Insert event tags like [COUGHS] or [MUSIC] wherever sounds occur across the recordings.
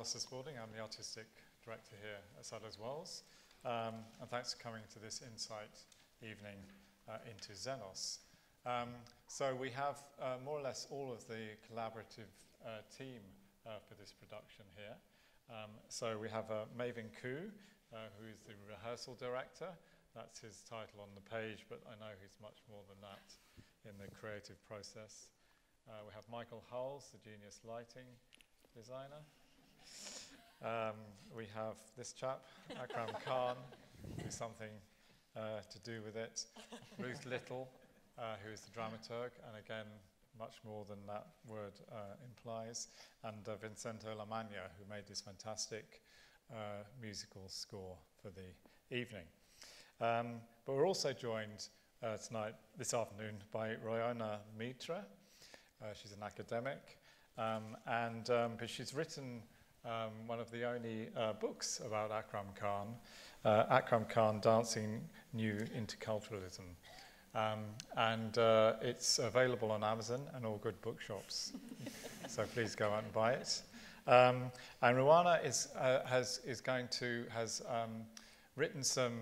I'm the artistic director here at Sadler's Wells. Um, and thanks for coming to this insight evening uh, into Xenos. Um, so we have uh, more or less all of the collaborative uh, team uh, for this production here. Um, so we have uh, Mavin Khoo, uh, who is the rehearsal director. That's his title on the page, but I know he's much more than that in the creative process. Uh, we have Michael Hulls, the Genius Lighting designer. Um, we have this chap, Akram [LAUGHS] Khan, who's something uh, to do with it. Ruth Little, uh, who is the dramaturg, and again, much more than that word uh, implies. And uh, Vincenzo Lamagna, who made this fantastic uh, musical score for the evening. Um, but we're also joined uh, tonight, this afternoon, by Royona Mitra. Uh, she's an academic, um, and um, but she's written um, one of the only uh, books about Akram Khan, uh, Akram Khan Dancing New Interculturalism. Um, and uh, it's available on Amazon and all good bookshops. [LAUGHS] so please go out and buy it. Um, and Royona is, uh, has, is going to, has um, written some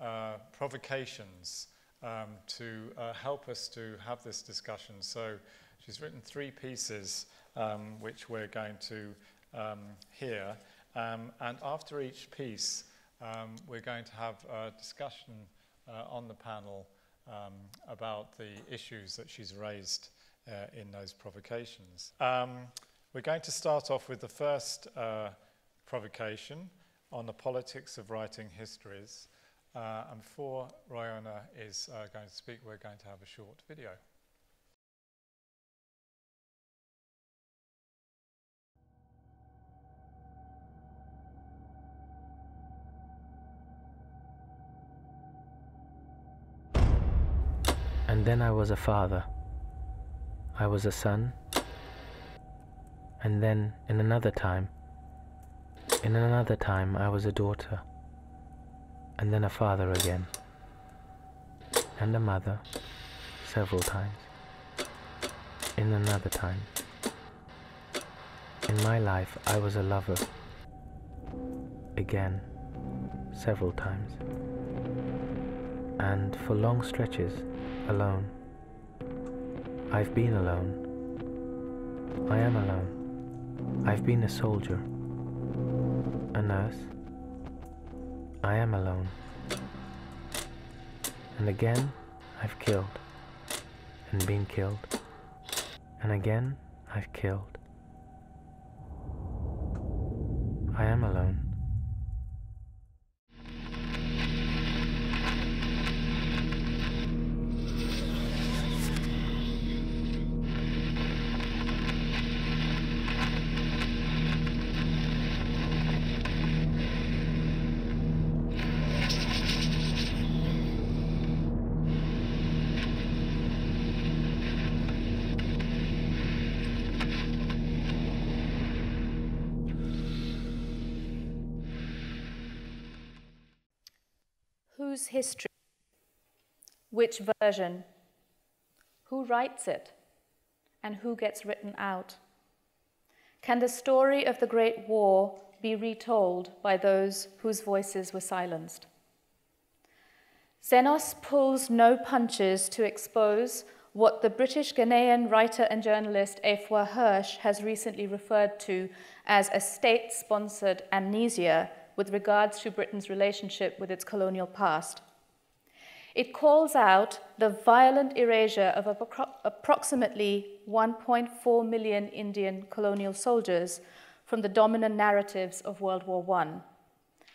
uh, provocations um, to uh, help us to have this discussion. So she's written three pieces um, which we're going to um, hear. Um, and after each piece, um, we're going to have a discussion uh, on the panel um, about the issues that she's raised uh, in those provocations. Um, we're going to start off with the first uh, provocation on the politics of writing histories. Uh, and before Royona is uh, going to speak, we're going to have a short video. And then I was a father. I was a son. And then, in another time, in another time, I was a daughter. And then a father again. And a mother, several times. In another time. In my life, I was a lover. Again, several times. And for long stretches, alone. I've been alone. I am alone. I've been a soldier, a nurse. I am alone. And again, I've killed, and been killed, and again, I've killed. I am alone. Version? Who writes it? And who gets written out? Can the story of the Great War be retold by those whose voices were silenced? Xenos pulls no punches to expose what the British Ghanaian writer and journalist Afua Hirsch has recently referred to as a state sponsored amnesia with regards to Britain's relationship with its colonial past. It calls out the violent erasure of appro approximately 1.4 million Indian colonial soldiers from the dominant narratives of World War I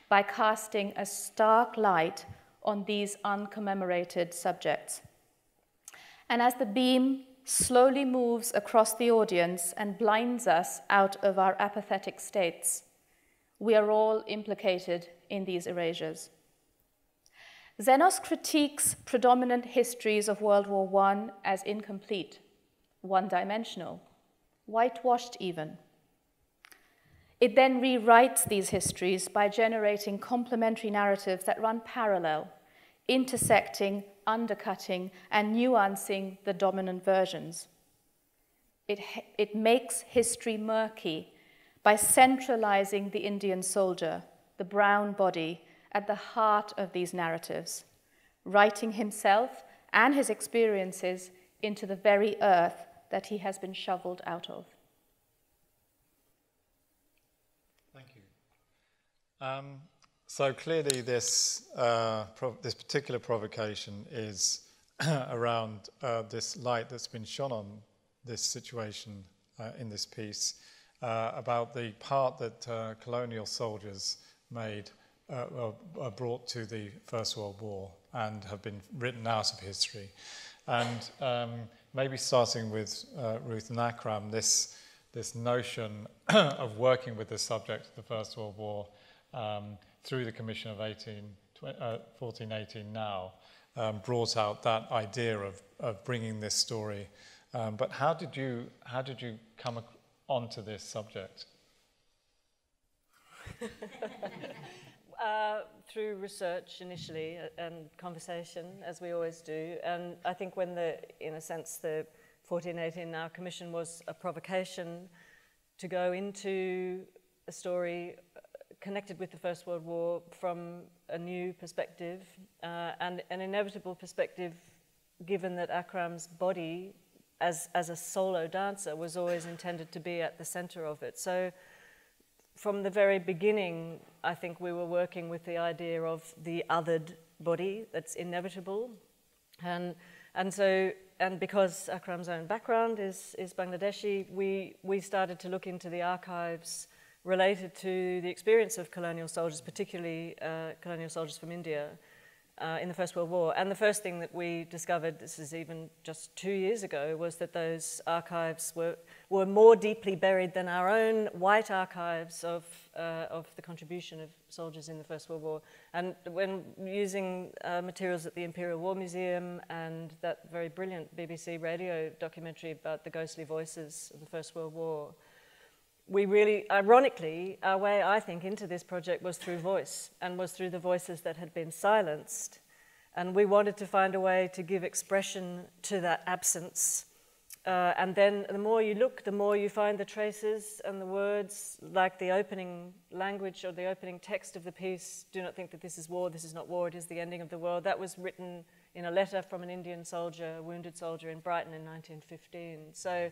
by casting a stark light on these uncommemorated subjects. And as the beam slowly moves across the audience and blinds us out of our apathetic states, we are all implicated in these erasures. Xenos critiques predominant histories of World War I as incomplete, one dimensional, whitewashed even. It then rewrites these histories by generating complementary narratives that run parallel, intersecting, undercutting, and nuancing the dominant versions. It, it makes history murky by centralizing the Indian soldier, the brown body, at the heart of these narratives, writing himself and his experiences into the very earth that he has been shoveled out of. Thank you. Um, so clearly, this uh, this particular provocation is [CLEARS THROAT] around uh, this light that's been shone on this situation uh, in this piece uh, about the part that uh, colonial soldiers made uh, brought to the First World War and have been written out of history. And um, maybe starting with Ruth and Akram, this this notion [COUGHS] of working with the subject of the First World War um, through the Commission of 18, uh, 1418 now um, brought out that idea of, of bringing this story. Um, but how did you how did you come onto this subject? [LAUGHS] uh, through research initially uh, and conversation, as we always do. And I think when the, in a sense, the 1418 Now Commission was a provocation to go into a story connected with the First World War from a new perspective uh, and an inevitable perspective given that Akram's body as, as a solo dancer was always intended to be at the center of it. So from the very beginning, I think we were working with the idea of the othered body that's inevitable. And, and so, and because Akram's own background is, is Bangladeshi, we, we started to look into the archives related to the experience of colonial soldiers, particularly uh, colonial soldiers from India uh, in the First World War. And the first thing that we discovered, this is even just two years ago, was that those archives were, were more deeply buried than our own white archives of, uh, of the contribution of soldiers in the First World War. And when using uh, materials at the Imperial War Museum and that very brilliant BBC radio documentary about the ghostly voices of the First World War, we really, ironically, our way, I think, into this project was through voice and was through the voices that had been silenced. And we wanted to find a way to give expression to that absence. Uh, and then the more you look, the more you find the traces and the words, like the opening language or the opening text of the piece do not think that this is war, this is not war, it is the ending of the world. That was written in a letter from an Indian soldier, a wounded soldier in Brighton in 1915. So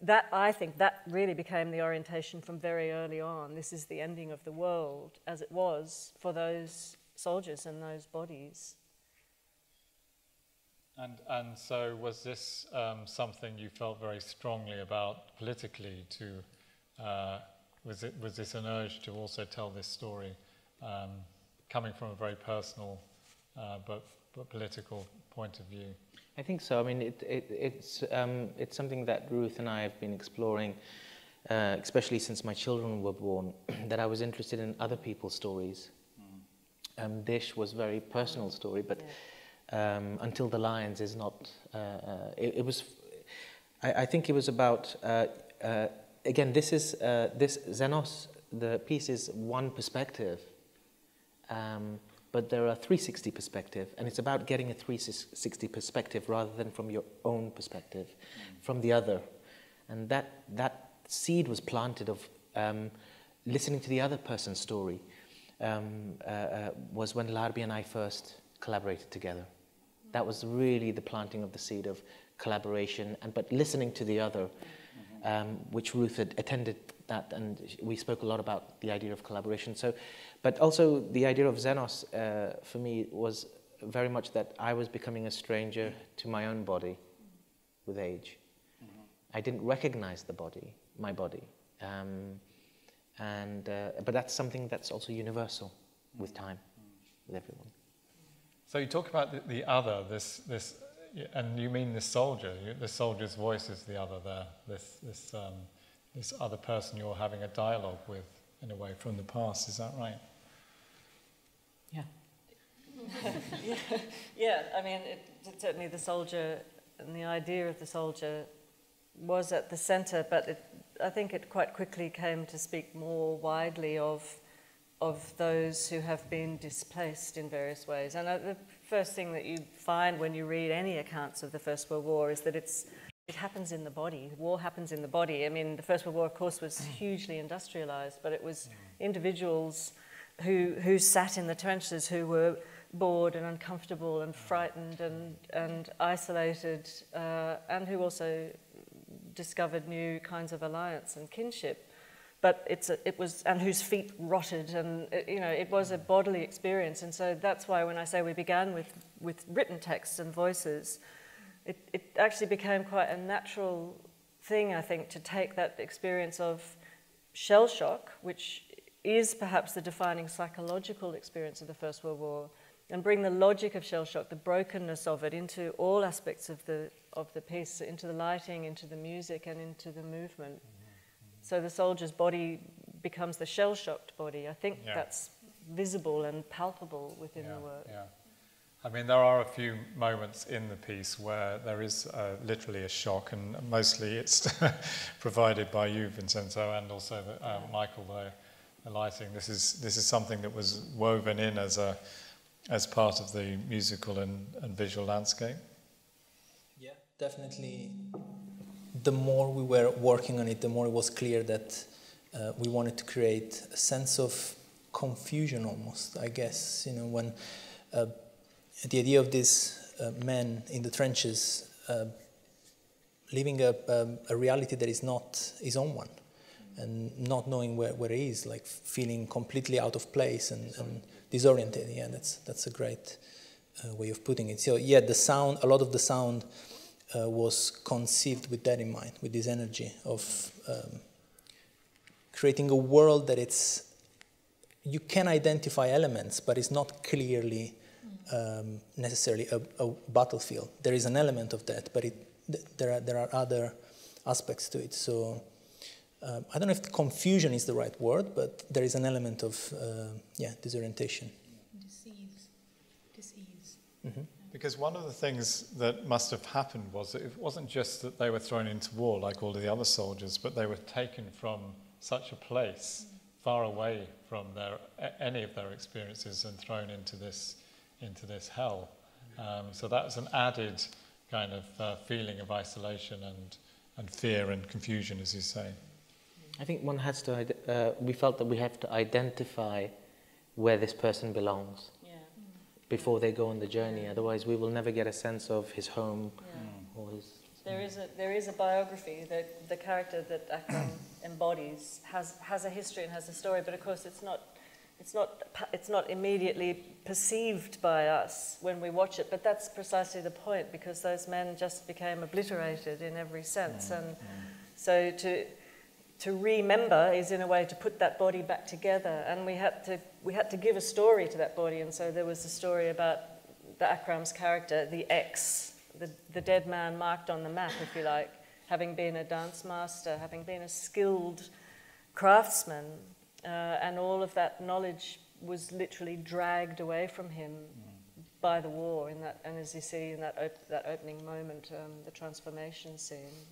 that I think that really became the orientation from very early on. This is the ending of the world as it was for those soldiers and those bodies. And, and so, was this um, something you felt very strongly about politically? To uh, was it was this an urge to also tell this story, um, coming from a very personal uh, but, but political point of view? I think so. I mean, it, it, it's, um, it's something that Ruth and I have been exploring, uh, especially since my children were born, [CLEARS THROAT] that I was interested in other people's stories. Mm. Um, Desh was a very personal story, but um, Until the Lions is not. Uh, uh, it, it, was. I, I, think it was about. Uh, uh, again, this is uh, this Xenos. The piece is one perspective. But there are 360 perspective, and it's about getting a 360 perspective rather than from your own perspective, mm. from the other. And that, that seed was planted of um, listening to the other person's story um, uh, uh, was when Larbi and I first collaborated together. That was really the planting of the seed of collaboration, and but listening to the other. Um, which Ruth had attended that, and we spoke a lot about the idea of collaboration. So but also the idea of Xenos uh, for me was very much that I was becoming a stranger to my own body with age. Mm-hmm. I didn't recognize the body, my body. Um, and, uh, but that's something that's also universal with time, mm-hmm. with everyone. So you talk about the, the other, this, this, and you mean the soldier. The soldier's voice is the other there. This, this, um, this other person you're having a dialogue with in a way from the past. Is that right? Yeah. yeah. [LAUGHS] yeah, I mean, it, certainly the soldier and the idea of the soldier was at the center, but it, I think it quite quickly came to speak more widely of of those who have been displaced in various ways. And uh, the first thing that you find when you read any accounts of the First World War is that it's it happens in the body. War happens in the body. I mean, the First World War, of course, was mm. hugely industrialized, but it was mm. individuals who, who sat in the trenches who were bored and uncomfortable and mm. frightened and, and isolated, uh, and who also discovered new kinds of alliance and kinship. But it's a, it was, and whose feet rotted, and it, you know, it was a bodily experience. And so that's why when I say we began with, with written texts and voices, it, it actually became quite a natural thing, I think, to take that experience of shell shock, which is perhaps the defining psychological experience of the First World War, and bring the logic of shell shock, the brokenness of it, into all aspects of the, of the piece, into the lighting, into the music, and into the movement. Mm-hmm. So the soldier's body becomes the shell shocked body. I think yeah. that's visible and palpable within yeah, the work. Yeah. I mean, there are a few moments in the piece where there is uh, literally a shock, and mostly it's [LAUGHS] provided by you, Vincenzo, and also the, uh, Michael, the, the lighting. This is, this is something that was woven in as a as part of the musical and, and visual landscape? Yeah, definitely. The more we were working on it, the more it was clear that uh, we wanted to create a sense of confusion almost, I guess. You know, when uh, the idea of these uh, in the trenches uh, living a, um, a reality that is not his own one and not knowing where, where he is, like feeling completely out of place and, and disoriented. Yeah, that's that's a great uh, way of putting it. So yeah, the sound, a lot of the sound uh, was conceived with that in mind, with this energy of um, creating a world that it's you can identify elements, but it's not clearly um, necessarily a, a, battlefield. There is an element of that, but it, th- there are there are other aspects to it. So um, I don't know if confusion is the right word, but there is an element of uh, yeah disorientation. Deceives, deceives. Mm-hmm. Because one of the things that must have happened was that it wasn't just that they were thrown into war like all of the other soldiers, but they were taken from such a place far away from their any of their experiences and thrown into this into this hell. Um, so that was an added kind of uh, feeling of isolation and and fear and confusion, as you say. I think one has to, uh, we felt that we have to identify where this person belongs. Before they go on the journey. Otherwise, we will never get a sense of his home yeah. or his. There is a there is a biography that the character that Akram [COUGHS] embodies has has a history and has a story, but of course it's not it's not it's not immediately perceived by us when we watch it. But that's precisely the point because those men just became obliterated in every sense, mm. and mm. so to to remember is in a way to put that body back together. And we had to we had to give a story to that body. And so there was a story about the Akram's character the X the, the dead man marked on the map if you like having been a dance master having been a skilled craftsman uh, and all of that knowledge was literally dragged away from him mm. by the war in that and as you see in that op- that opening moment um, the transformation scene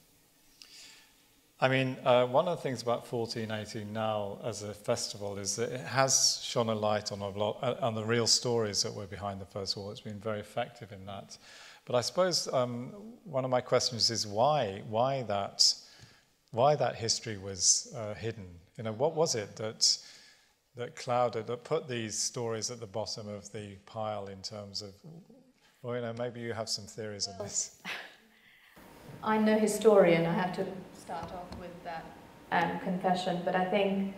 I mean, uh, one of the things about 1418 now as a festival is that it has shone a light on, a lot, uh, on the real stories that were behind the First War. It's been very effective in that. But I suppose um, one of my questions is why, why that, why that history was uh, hidden. You know, what was it that that clouded, that put these stories at the bottom of the pile in terms of, well, you know, maybe you have some theories on this. [LAUGHS] I'm no historian. I have to start off with that um, confession, but I think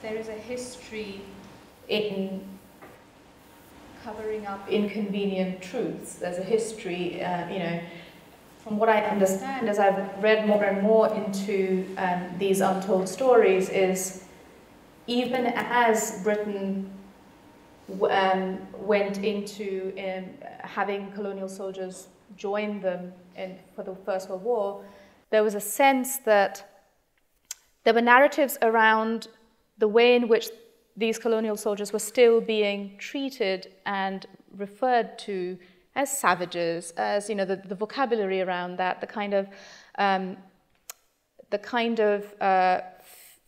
there is a history in covering up inconvenient truths. There's a history, uh, you know, from what I understand as I've read more and more into um, these untold stories, is even as Britain um, went into um, having colonial soldiers join them in, for the First World War, there was a sense that there were narratives around the way in which these colonial soldiers were still being treated and referred to as savages, as you know, the, the vocabulary around that, the kind of um, the kind of uh,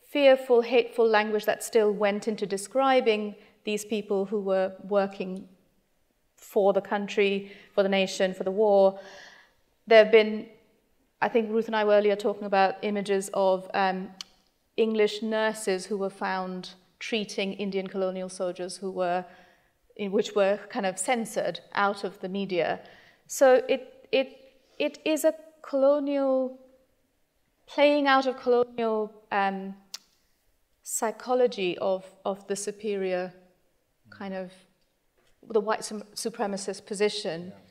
fearful, hateful language that still went into describing these people who were working for the country, for the nation, for the war. There have been, I think Ruth and I were earlier talking about images of um, English nurses who were found treating Indian colonial soldiers who were, which were kind of censored out of the media. So it, it, it is a colonial, playing out of colonial um, psychology of, of the superior kind of, the white supremacist position. Yeah.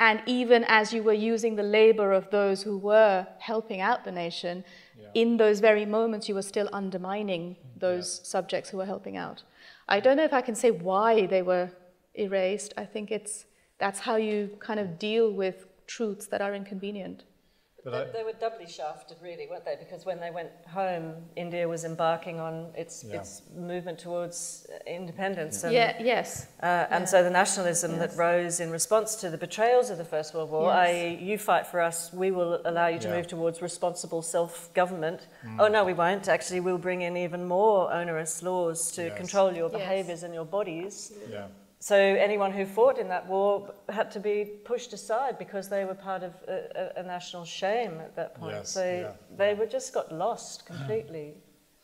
And even as you were using the labor of those who were helping out the nation, yeah. in those very moments you were still undermining those yeah. subjects who were helping out. I don't know if I can say why they were erased. I think it's that's how you kind of deal with truths that are inconvenient. But they, they, were doubly shafted, really, weren't they? Because when they went home, India was embarking on its yeah. its movement towards independence. And, yeah. Yes. Uh, yeah. And so the nationalism yes. that rose in response to the betrayals of the First World War, yes. i.e., you fight for us, we will allow you to yeah. move towards responsible self-government. Mm. Oh no, we won't. Actually, we'll bring in even more onerous laws to yes. control your behaviours and your bodies. Yeah. So anyone who fought in that war had to be pushed aside because they were part of a, a, national shame at that point. Yes, so yeah. they were just got lost completely.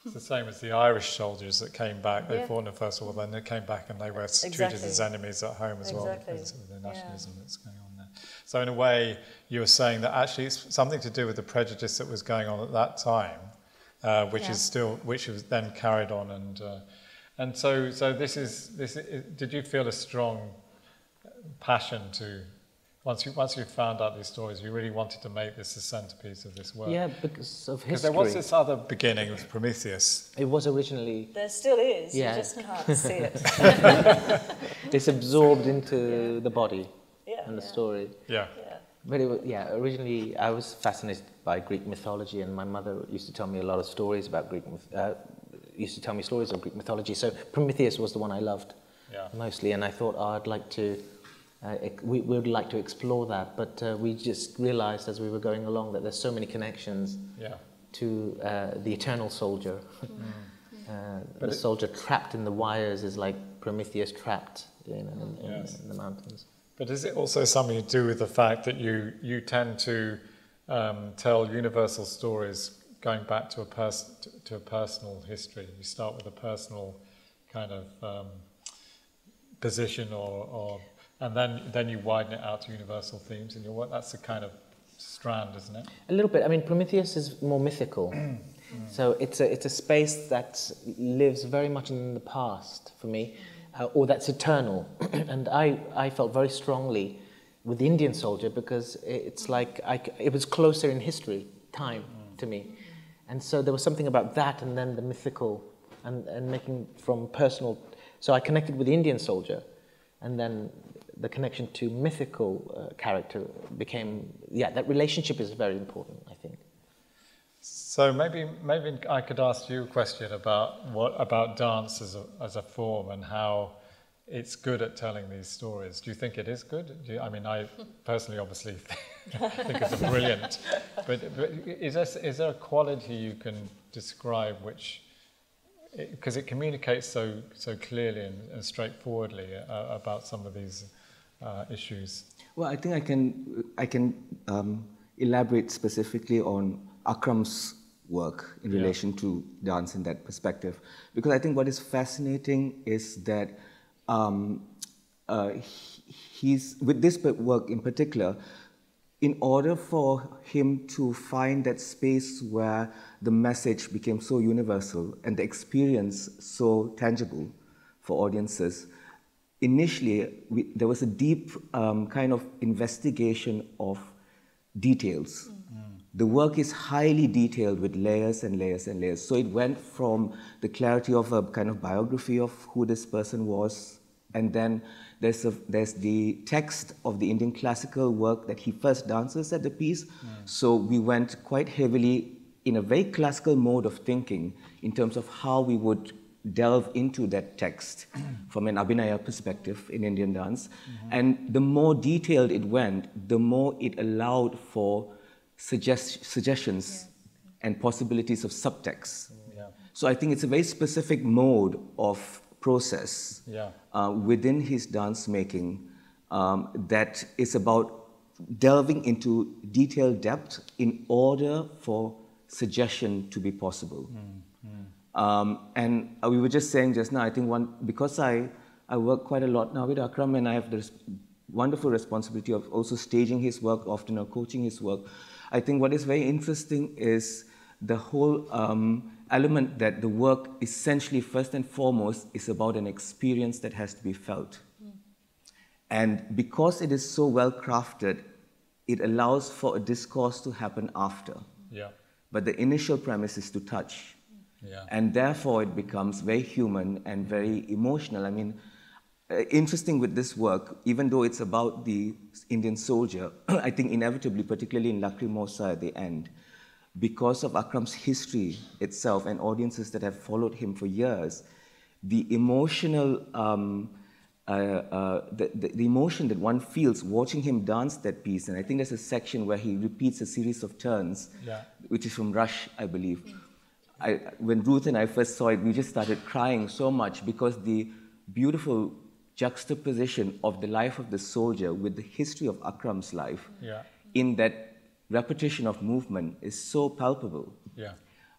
It's the same as the Irish soldiers that came back. They yeah. fought in the First World War, then they came back and they were exactly. treated as enemies at home as exactly. well because of the nationalism yeah. that's going on there. So in a way, you were saying that actually it's something to do with the prejudice that was going on at that time, uh, which is still which was then carried on and. Uh, and so, so this is this. Is, did you feel a strong passion to once you once you found out these stories, you really wanted to make this the centerpiece of this work? Yeah, because of history. Because there was this other beginning with Prometheus. It was originally. There still is. Yeah. You just can't see it. [LAUGHS] it's absorbed into yeah. the body yeah, and the yeah. story. Yeah. yeah. But it was, yeah, originally I was fascinated by Greek mythology, and my mother used to tell me a lot of stories about Greek myth, uh, used to tell me stories of Greek mythology. So Prometheus was the one I loved yeah. mostly, and I thought oh, I'd like to. Uh, we would like to explore that, but uh, we just realized as we were going along that there's so many connections yeah. to uh, the eternal soldier. Mm. [LAUGHS] Uh, the soldier trapped in the wires is like Prometheus trapped in, in, in, yes. in, the mountains. But is it also something to do with the fact that you, you tend to um, tell universal stories going back to a, pers- to a personal history. You start with a personal kind of um, position, or, or, and then then you widen it out to universal themes in your work. That's the kind of strand, isn't it? A little bit. I mean, Prometheus is more mythical. [CLEARS THROAT] So it's a, it's a space that lives very much in the past for me, uh, or that's eternal. [CLEARS THROAT] and I, I felt very strongly with the Indian soldier because it's like I, it was closer in history, time mm. to me. And so there was something about that and then the mythical and, and making from personal. So I connected with the Indian soldier and then the connection to mythical uh, character became, yeah, that relationship is very important, I think. So maybe, maybe I could ask you a question about, what, about dance as a, as a form and how it's good at telling these stories. Do you think it is good? You, I mean, I personally obviously [LAUGHS] think it's brilliant. But, but is, there, is there a quality you can describe which, because it, it, communicates so, so clearly and, and straightforwardly uh, about some of these uh, issues? Well, I think I can, I can um, elaborate specifically on Akram's work in relation yeah. to dance in that perspective. Because I think what is fascinating is that um, uh, he's with this work in particular, in order for him to find that space where the message became so universal and the experience so tangible for audiences, initially we, there was a deep um, kind of investigation of details. Mm. The work is highly detailed with layers and layers and layers. So it went from the clarity of a kind of biography of who this person was and then there's, a, there's the text of the Indian classical work that he first dances at the piece. Mm. So we went quite heavily in a very classical mode of thinking in terms of how we would delve into that text from an Abhinaya perspective in Indian dance. Mm-hmm. And the more detailed it went, the more it allowed for suggest- suggestions yeah. and possibilities of subtext. Yeah. So I think it's a very specific mode of process yeah. uh, within his dance making um, that is about delving into detailed depth in order for suggestion to be possible. Mm, mm. Um, and we were just saying just now, I think one, because I, I work quite a lot now with Akram and I have this wonderful responsibility of also staging his work, often or coaching his work. I think what is very interesting is the whole um, element that the work essentially, first and foremost, is about an experience that has to be felt. Mm. And because it is so well crafted, it allows for a discourse to happen after. Yeah. But the initial premise is to touch. Yeah. And therefore, it becomes very human and very emotional. I mean, interesting with this work, even though it's about the Indian soldier, [CLEARS THROAT] I think inevitably, particularly in Lacrimosa at the end, because of Akram's history itself and audiences that have followed him for years, the emotional, um, uh, uh, the, the, the, emotion that one feels watching him dance that piece, and I think there's a section where he repeats a series of turns, yeah. which is from Rush, I believe. I, when Ruth and I first saw it, we just started crying so much because the beautiful juxtaposition of the life of the soldier with the history of Akram's life yeah. in that repetition of movement is so palpable. Yeah.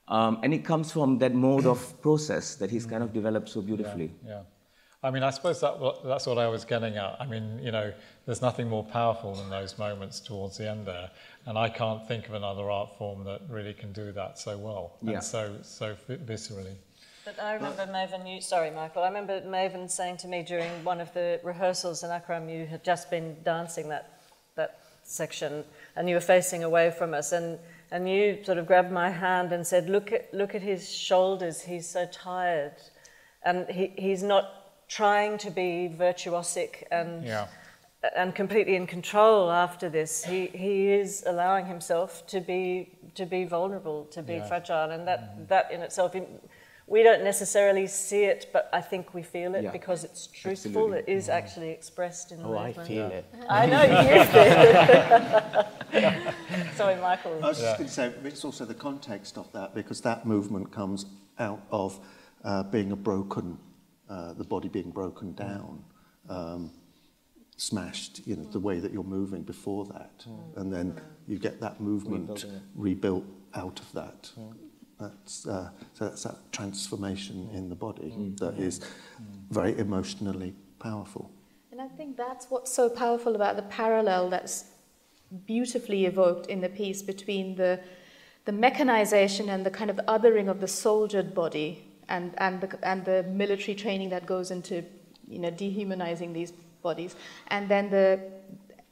Um, and it comes from that mode of [CLEARS THROAT] process that he's kind of developed so beautifully. Yeah. yeah. I mean, I suppose that that's what I was getting at. I mean, you know, there's nothing more powerful than those moments towards the end there, and I can't think of another art form that really can do that so well yeah. and so so viscerally. But I remember Mavin, you, sorry, Michael, I remember Mavin saying to me during one of the rehearsals in Akram, you had just been dancing that, that section and you were facing away from us and, and you sort of grabbed my hand and said, look at, look at his shoulders, he's so tired. And he, he's not trying to be virtuosic and, yeah. and completely in control after this. He, he is allowing himself to be, to be vulnerable, to be yeah. fragile. And that, mm-hmm. that in itself, we don't necessarily see it, but I think we feel it yeah. because it's truthful. Absolutely. It is actually expressed in the oh, movement. I feel it. I know you feel it. [LAUGHS] Sorry, Michael. I was just going to say, it's also the context of that because that movement comes out of uh, being a broken, uh, the body being broken down, um, smashed, you know, the way that you're moving before that. And then you get that movement rebuilt out of that. That's, uh, so that's that transformation in the body mm. that is very emotionally powerful. And I think that's what's so powerful about the parallel that's beautifully evoked in the piece between the, the mechanization and the kind of othering of the soldiered body and, and, the, and the military training that goes into you know, dehumanizing these bodies, and then the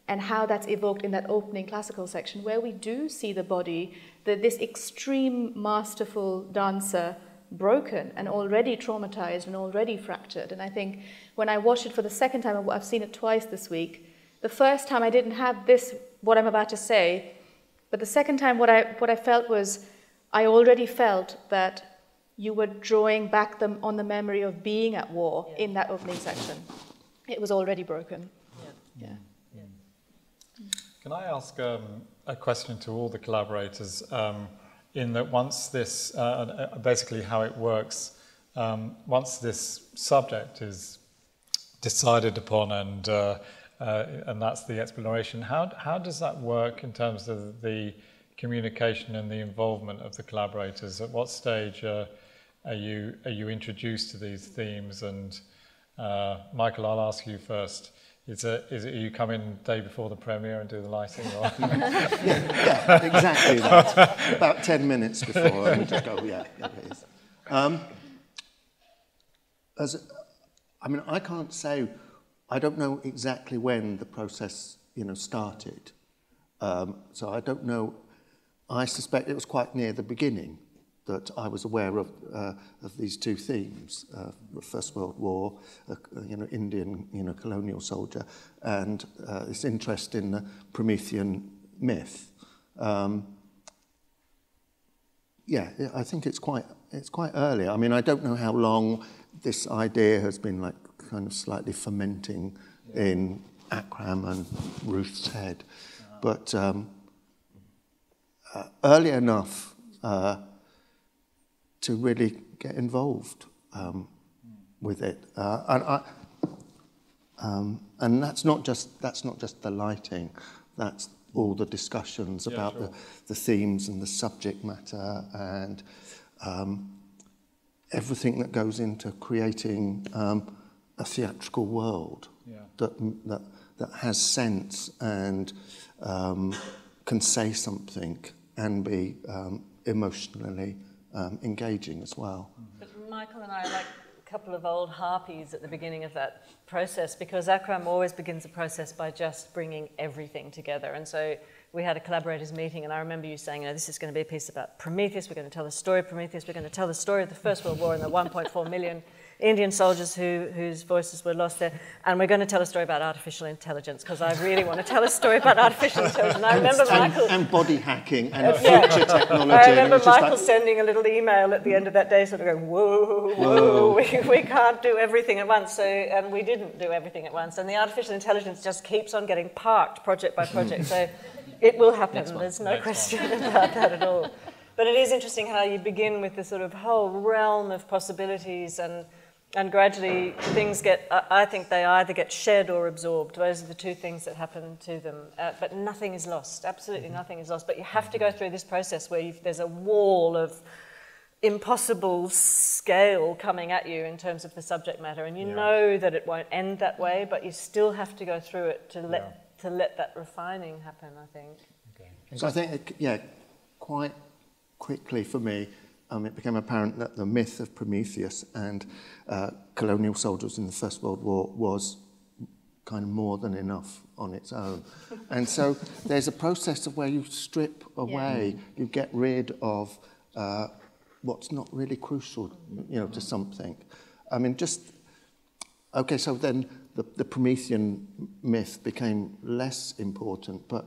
and how that's evoked in that opening classical section, where we do see the body, the, this extreme masterful dancer broken and already traumatized and already fractured. And I think when I watched it for the second time, I've seen it twice this week. The first time I didn't have this, what I'm about to say, but the second time what I, what I felt was I already felt that you were drawing back them on the memory of being at war yeah. in that opening section. It was already broken. Yeah. yeah. Can I ask um, a question to all the collaborators? Um, in that once this, uh, uh, basically how it works, um, once this subject is decided upon and uh, uh, and that's the exploration, how, how does that work in terms of the communication and the involvement of the collaborators? At what stage uh, are you are you introduced to these themes? And uh, Michael, I'll ask you first. Is it, is it you come in day before the premiere and do the lighting? Or? [LAUGHS] yeah, yeah, exactly that. About 10 minutes before, and just go, yeah, it is. Um, as, I mean, I can't say, I don't know exactly when the process, you know, started. Um, so I don't know, I suspect it was quite near the beginning that I was aware of, uh, of these two themes, uh, First World War, uh, you know, Indian you know, colonial soldier, and uh, this interest in the Promethean myth. Um, yeah, I think it's quite, it's quite early. I mean, I don't know how long this idea has been like kind of slightly fermenting yeah. in Akram and Ruth's head. But um, uh, early enough uh, to really get involved um, with it. Uh, and, I, um, and that's not just that's not just the lighting, that's all the discussions Yeah, about sure. the, the themes and the subject matter and um, everything that goes into creating um, a theatrical world Yeah. that, that, that has sense and um, can say something and be um, emotionally um, engaging as well. But Michael and I are like a couple of old harpies at the beginning of that process because Akram always begins the process by just bringing everything together. And so we had a collaborators meeting, and I remember you saying, you know, this is going to be a piece about Prometheus. We're going to tell the story of Prometheus. We're going to tell the story of the First World War and the 1.4 million Indian soldiers who, whose voices were lost there. And we're going to tell a story about artificial intelligence because I really want to tell a story about artificial [LAUGHS] intelligence. And I remember and, Michael. and body hacking and Yeah. future technology. I remember Michael like- sending a little email at the end of that day, sort of going, "Whoa, whoa, we, we can't do everything at once." So, and we didn't do everything at once, and the artificial intelligence just keeps on getting parked project by project. so, it will happen. There's no Next question [LAUGHS] about that at all. But it is interesting how you begin with this sort of whole realm of possibilities and. And gradually, things get, I I think they either get shed or absorbed. Those are the two things that happen to them. Uh, but nothing is lost. Absolutely nothing is lost. But you have to go through this process where you've, there's a wall of impossible scale coming at you in terms of the subject matter. And you Yeah. know that it won't end that way, but you still have to go through it to let, Yeah. to let that refining happen, I think. Okay. So I think, it, yeah, quite quickly for me, um, it became apparent that the myth of Prometheus and uh, colonial soldiers in the First World War was kind of more than enough on its own. [LAUGHS] and so there's a process of where you strip away, you get rid of uh, what's not really crucial, you know, to something. I mean, just Okay, so then the, the Promethean myth became less important, but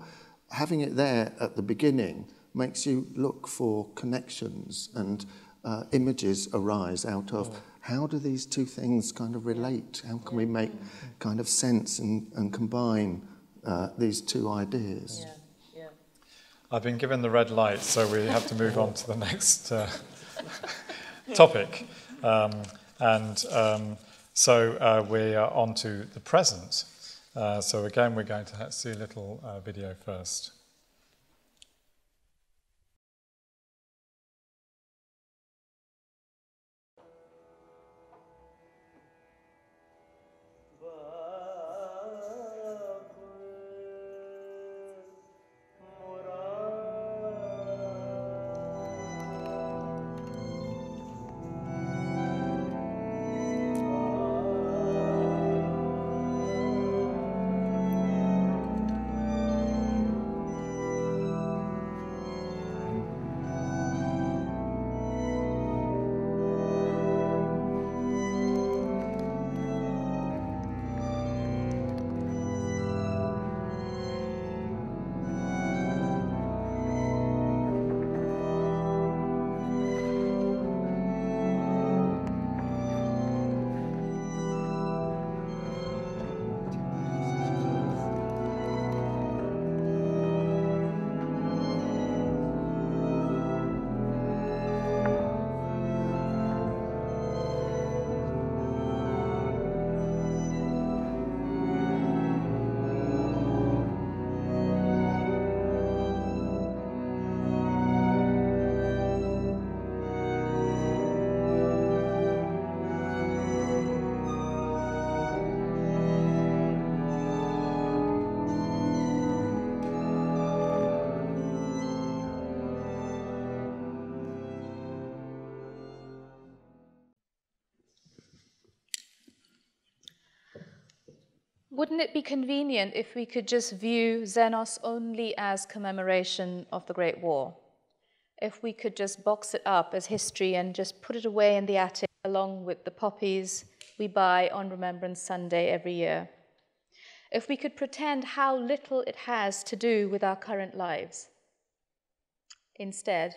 having it there at the beginning makes you look for connections and uh, images arise out of how do these two things kind of relate? How can we make kind of sense and, and combine uh, these two ideas? Yeah, yeah. I've been given the red light, so we have to move on to the next uh, topic. Um, and um, so uh, we are on to the present. Uh, so again, we're going to see a little uh, video first. Wouldn't it be convenient if we could just view Xenos only as commemoration of the Great War? If we could just box it up as history and just put it away in the attic along with the poppies we buy on Remembrance Sunday every year? If we could pretend how little it has to do with our current lives? Instead,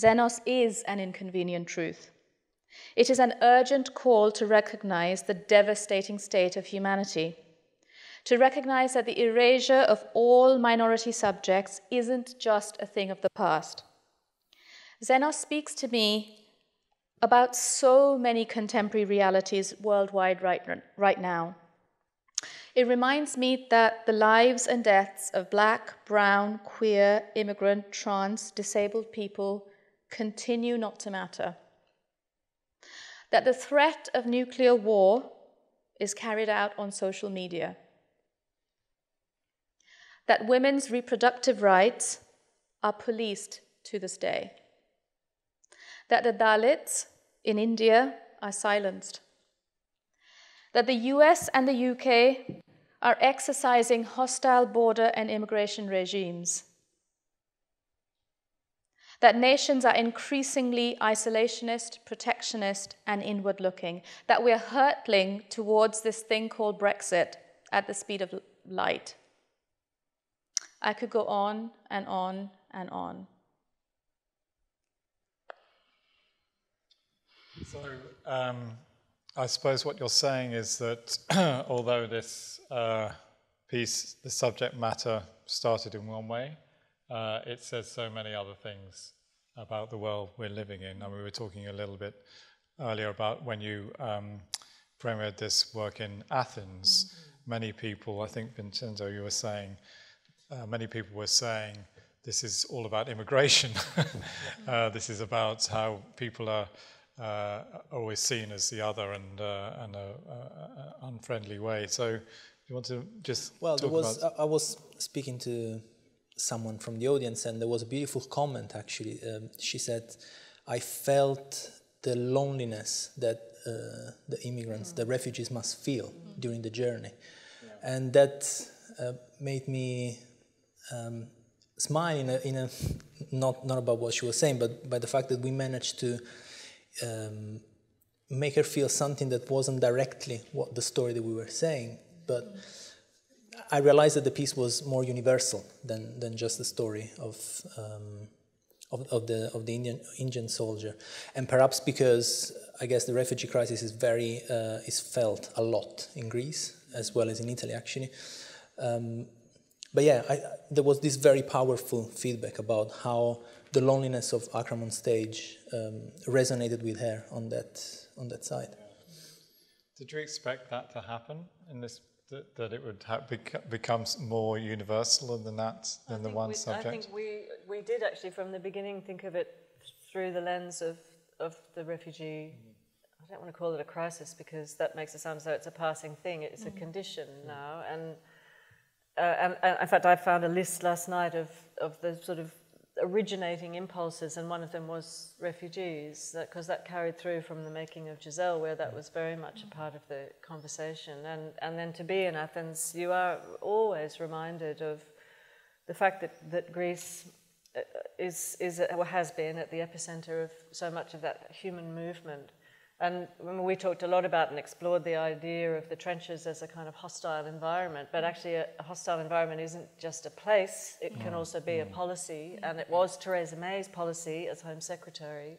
Xenos is an inconvenient truth. It is an urgent call to recognize the devastating state of humanity, to recognize that the erasure of all minority subjects isn't just a thing of the past. Xenos speaks to me about so many contemporary realities worldwide right, right now. It reminds me that the lives and deaths of black, brown, queer, immigrant, trans, disabled people continue not to matter. That the threat of nuclear war is carried out on social media. That women's reproductive rights are policed to this day. That the Dalits in India are silenced. That the US and the UK are exercising hostile border and immigration regimes. That nations are increasingly isolationist, protectionist, and inward looking. That we're hurtling towards this thing called Brexit at the speed of light. I could go on and on and on. So, um, I suppose what you're saying is that [CLEARS THROAT] although this uh, piece, the subject matter, started in one way, uh, it says so many other things about the world we're living in. And we were talking a little bit earlier about when you um, premiered this work in Athens. Mm-hmm. Many people, I think Vincenzo, you were saying, uh, many people were saying this is all about immigration. [LAUGHS] uh, this is about how people are uh, always seen as the other and uh, and a, a, a, unfriendly way. So, you want to just well, there was I, I was speaking to someone from the audience, and there was a beautiful comment actually. Um, she said, "I felt the loneliness that uh, the immigrants, mm. the refugees, must feel mm. during the journey," yeah. and that uh, made me. Um, smile in a, in a not not about what she was saying, but by the fact that we managed to um, make her feel something that wasn't directly what the story that we were saying, but I realized that the piece was more universal than, than just the story of, um, of, of, the, of the Indian, Indian soldier. And perhaps because I guess the refugee crisis is very, uh, is felt a lot in Greece as well as in Italy actually. Um, but yeah, I, there was this very powerful feedback about how the loneliness of Akram on stage um, resonated with her on that on that side. Did you expect that to happen in this? That, that it would have bec- become more universal than that than the one we, subject. I think we we did actually from the beginning think of it through the lens of of the refugee. Mm. I don't want to call it a crisis because that makes it sound as though it's a passing thing. It's mm. a condition mm. now, and, uh, and, and in fact, I found a list last night of of the sort of originating impulses, and one of them was refugees, because that, that, carried through from the making of Giselle, where that was very much a part of the conversation. And, and then to be in Athens, you are always reminded of the fact that, that Greece uh, is, is, or has been at the epicenter of so much of that human movement. And we talked a lot about and explored the idea of the trenches as a kind of hostile environment, but actually, a, hostile environment isn't just a place, it can mm. also be a mm. policy. And it was Theresa May's policy as Home Secretary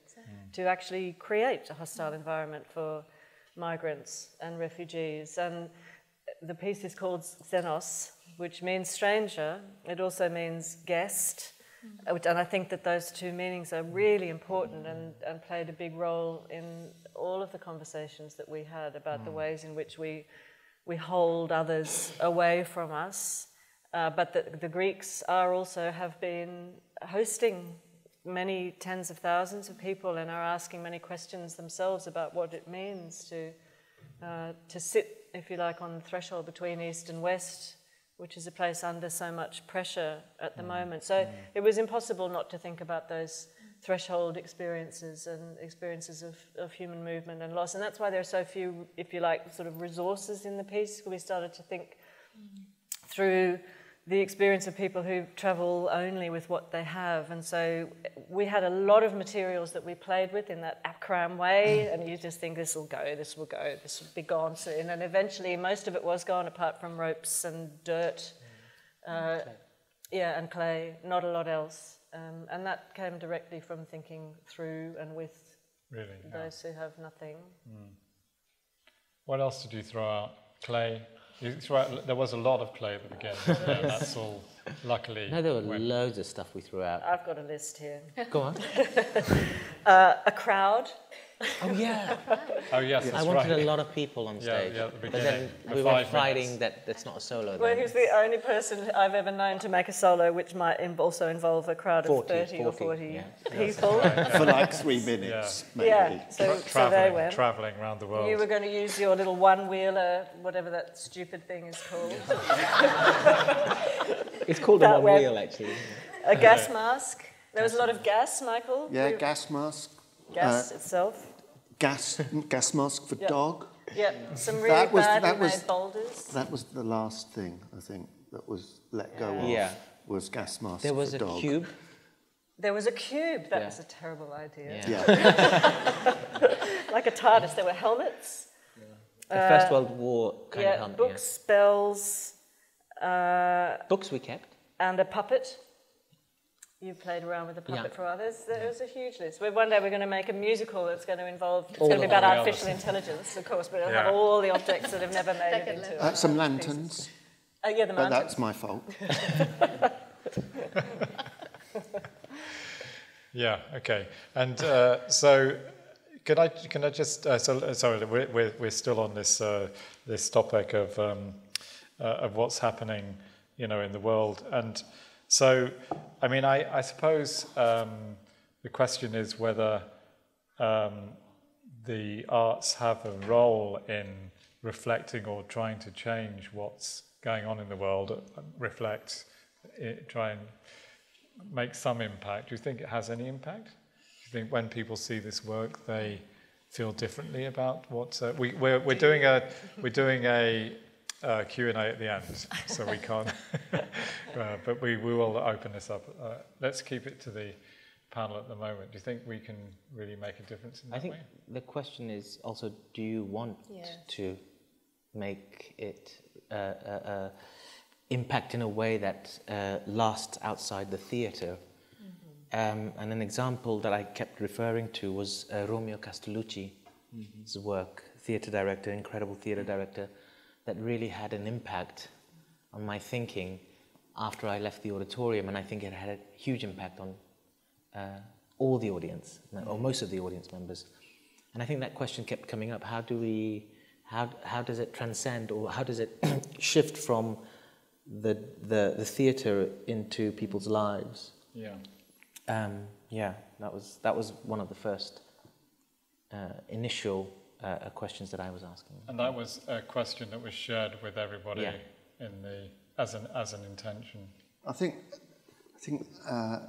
to actually create a hostile environment for migrants and refugees. And the piece is called Xenos, which means stranger, it also means guest. And I think that those two meanings are really important and, and played a big role in all of the conversations that we had about mm. the ways in which we, we hold others away from us. Uh, but the, the Greeks are also have been hosting many tens of thousands of people and are asking many questions themselves about what it means to, uh, to sit, if you like, on the threshold between East and West which is a place under so much pressure at the mm. moment. So mm. it was impossible not to think about those threshold experiences and experiences of, of human movement and loss. And that's why there are so few, if you like, sort of resources in the piece. We started to think mm. through the experience of people who travel only with what they have. And so we had a lot of materials that we played with in that Akram way, and you just think this will go, this will go, this will be gone soon. And eventually, most of it was gone, apart from ropes and dirt. Uh, yeah, and clay, not a lot else. Um, and that came directly from thinking through and with really, those yeah. who have nothing. Mm. What else did you throw out? Clay, out, there was a lot of clay at the beginning. yeah, that's all. luckily. No, there were went- loads of stuff we threw out. I've got a list here. Go on. [LAUGHS] Uh, a crowd. [LAUGHS] Oh yeah. [LAUGHS] Oh yes, that's I wanted right. a lot of people on stage. yeah, at the but then we were fighting minutes. that that's not a solo. Well, then. who's the only person I've ever known to make a solo, which might also involve a crowd of 40, 30 or 40, 40 yeah. people. For like three minutes, maybe. Yeah, so, Tra- so they traveling, went. traveling around the world. You were going to use your little one wheeler, whatever that stupid thing is called, [LAUGHS] It's called that a one web. wheel actually. a gas mask. There was a lot of gas, Michael. Yeah, We- gas mask. Gas uh, itself. Gas, gas mask for Yeah. dog. Yeah, some really that was- badly that was- made boulders. That was the last thing, I think, that was let go of. Yeah. Was gas mask There was for a dog. cube. There was a cube. That Yeah. was a terrible idea. Yeah. Yeah. [LAUGHS] Like a TARDIS, there were helmets. The First World War kind yeah, of helmet. books, spells, uh, Books we kept. and a puppet. You played around with the puppet Yeah. for others. There was a huge list. Well, One day we're going to make a musical that's going to involve. It's All going to be about artificial others. intelligence, of course, but it'll Yeah. have all the objects that have never made it Decade into. Uh, some lanterns, Uh, yeah, the but that's my fault. [LAUGHS] Yeah. Okay. And uh, so, can I can I just uh, so sorry we're, we're we're still on this uh, this topic of um, uh, of what's happening, you know, in the world, and so I mean I I suppose um, the question is whether um, the arts have a role in reflecting or trying to change what's going on in the world, reflect, it, try and make some impact. Do you think it has any impact? Do you think when people see this work, they feel differently about what uh, we we're, we're doing a [LAUGHS] we're doing a uh, Q and A at the end, so we can't. [LAUGHS] uh, but we, we will open this up. Uh, let's keep it to the panel at the moment. Do you think we can really make a difference in that I think way? the question is also, do you want Yes. to make it uh, uh, uh, impact in a way that uh, lasts outside the theater? Um, and an example that I kept referring to was uh, Romeo Castellucci's work, theater director, incredible theater director, that really had an impact on my thinking after I left the auditorium, and I think it had a huge impact on uh, all the audience, or most of the audience members. And I think that question kept coming up: How do we, how how does it transcend, or how does it [CLEARS THROAT] shift from the the, the theatre into people's lives? Yeah. Um, yeah, that was that was one of the first uh, initial uh, questions that I was asking. And that was a question that was shared with everybody Yeah. in the as an as an intention. I think, I think uh,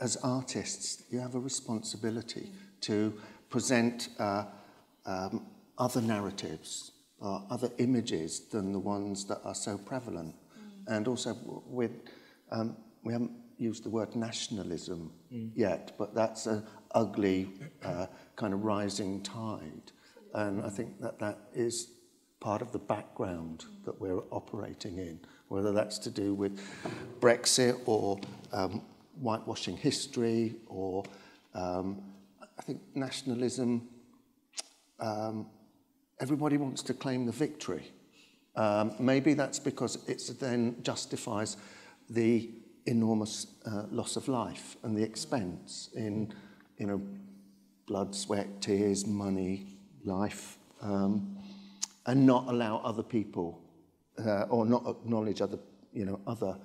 as artists, you have a responsibility to present uh, um, other narratives, or other images than the ones that are so prevalent. And also, with um, we haven't used the word nationalism yet, but that's an ugly uh, kind of rising tide. And I think that that is part of the background that we're operating in, whether that's to do with Brexit or um, whitewashing history or um, I think nationalism, um, everybody wants to claim the victory. Um, maybe that's because it then justifies the enormous uh, loss of life and the expense in, you know, blood, sweat, tears, money, life, um, and not allow other people uh, or not acknowledge other, you know, other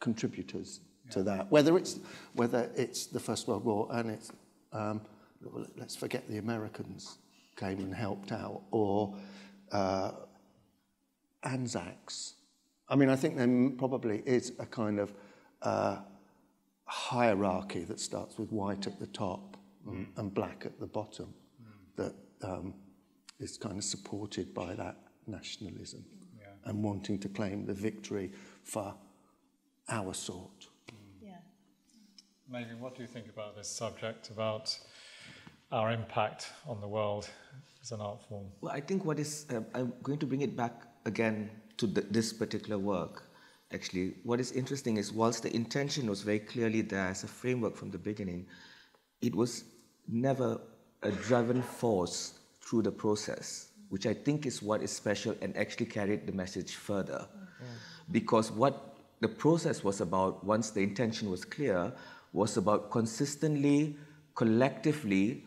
contributors to that. Whether it's whether it's the First World War and it's um, well, let's forget the Americans came and helped out, or uh, Anzacs. I mean, I think there probably is a kind of uh, hierarchy that starts with white at the top and, and black at the bottom that um, is kind of supported by that nationalism and wanting to claim the victory for our sort. Yeah. Maybe what do you think about this subject about our impact on the world as an art form? Well, I think what is, uh, I'm going to bring it back again to the, this particular work. Actually, what is interesting is whilst the intention was very clearly there as a framework from the beginning, it was never a driven force through the process, which I think is what is special and actually carried the message further. Because what the process was about, once the intention was clear, was about consistently, collectively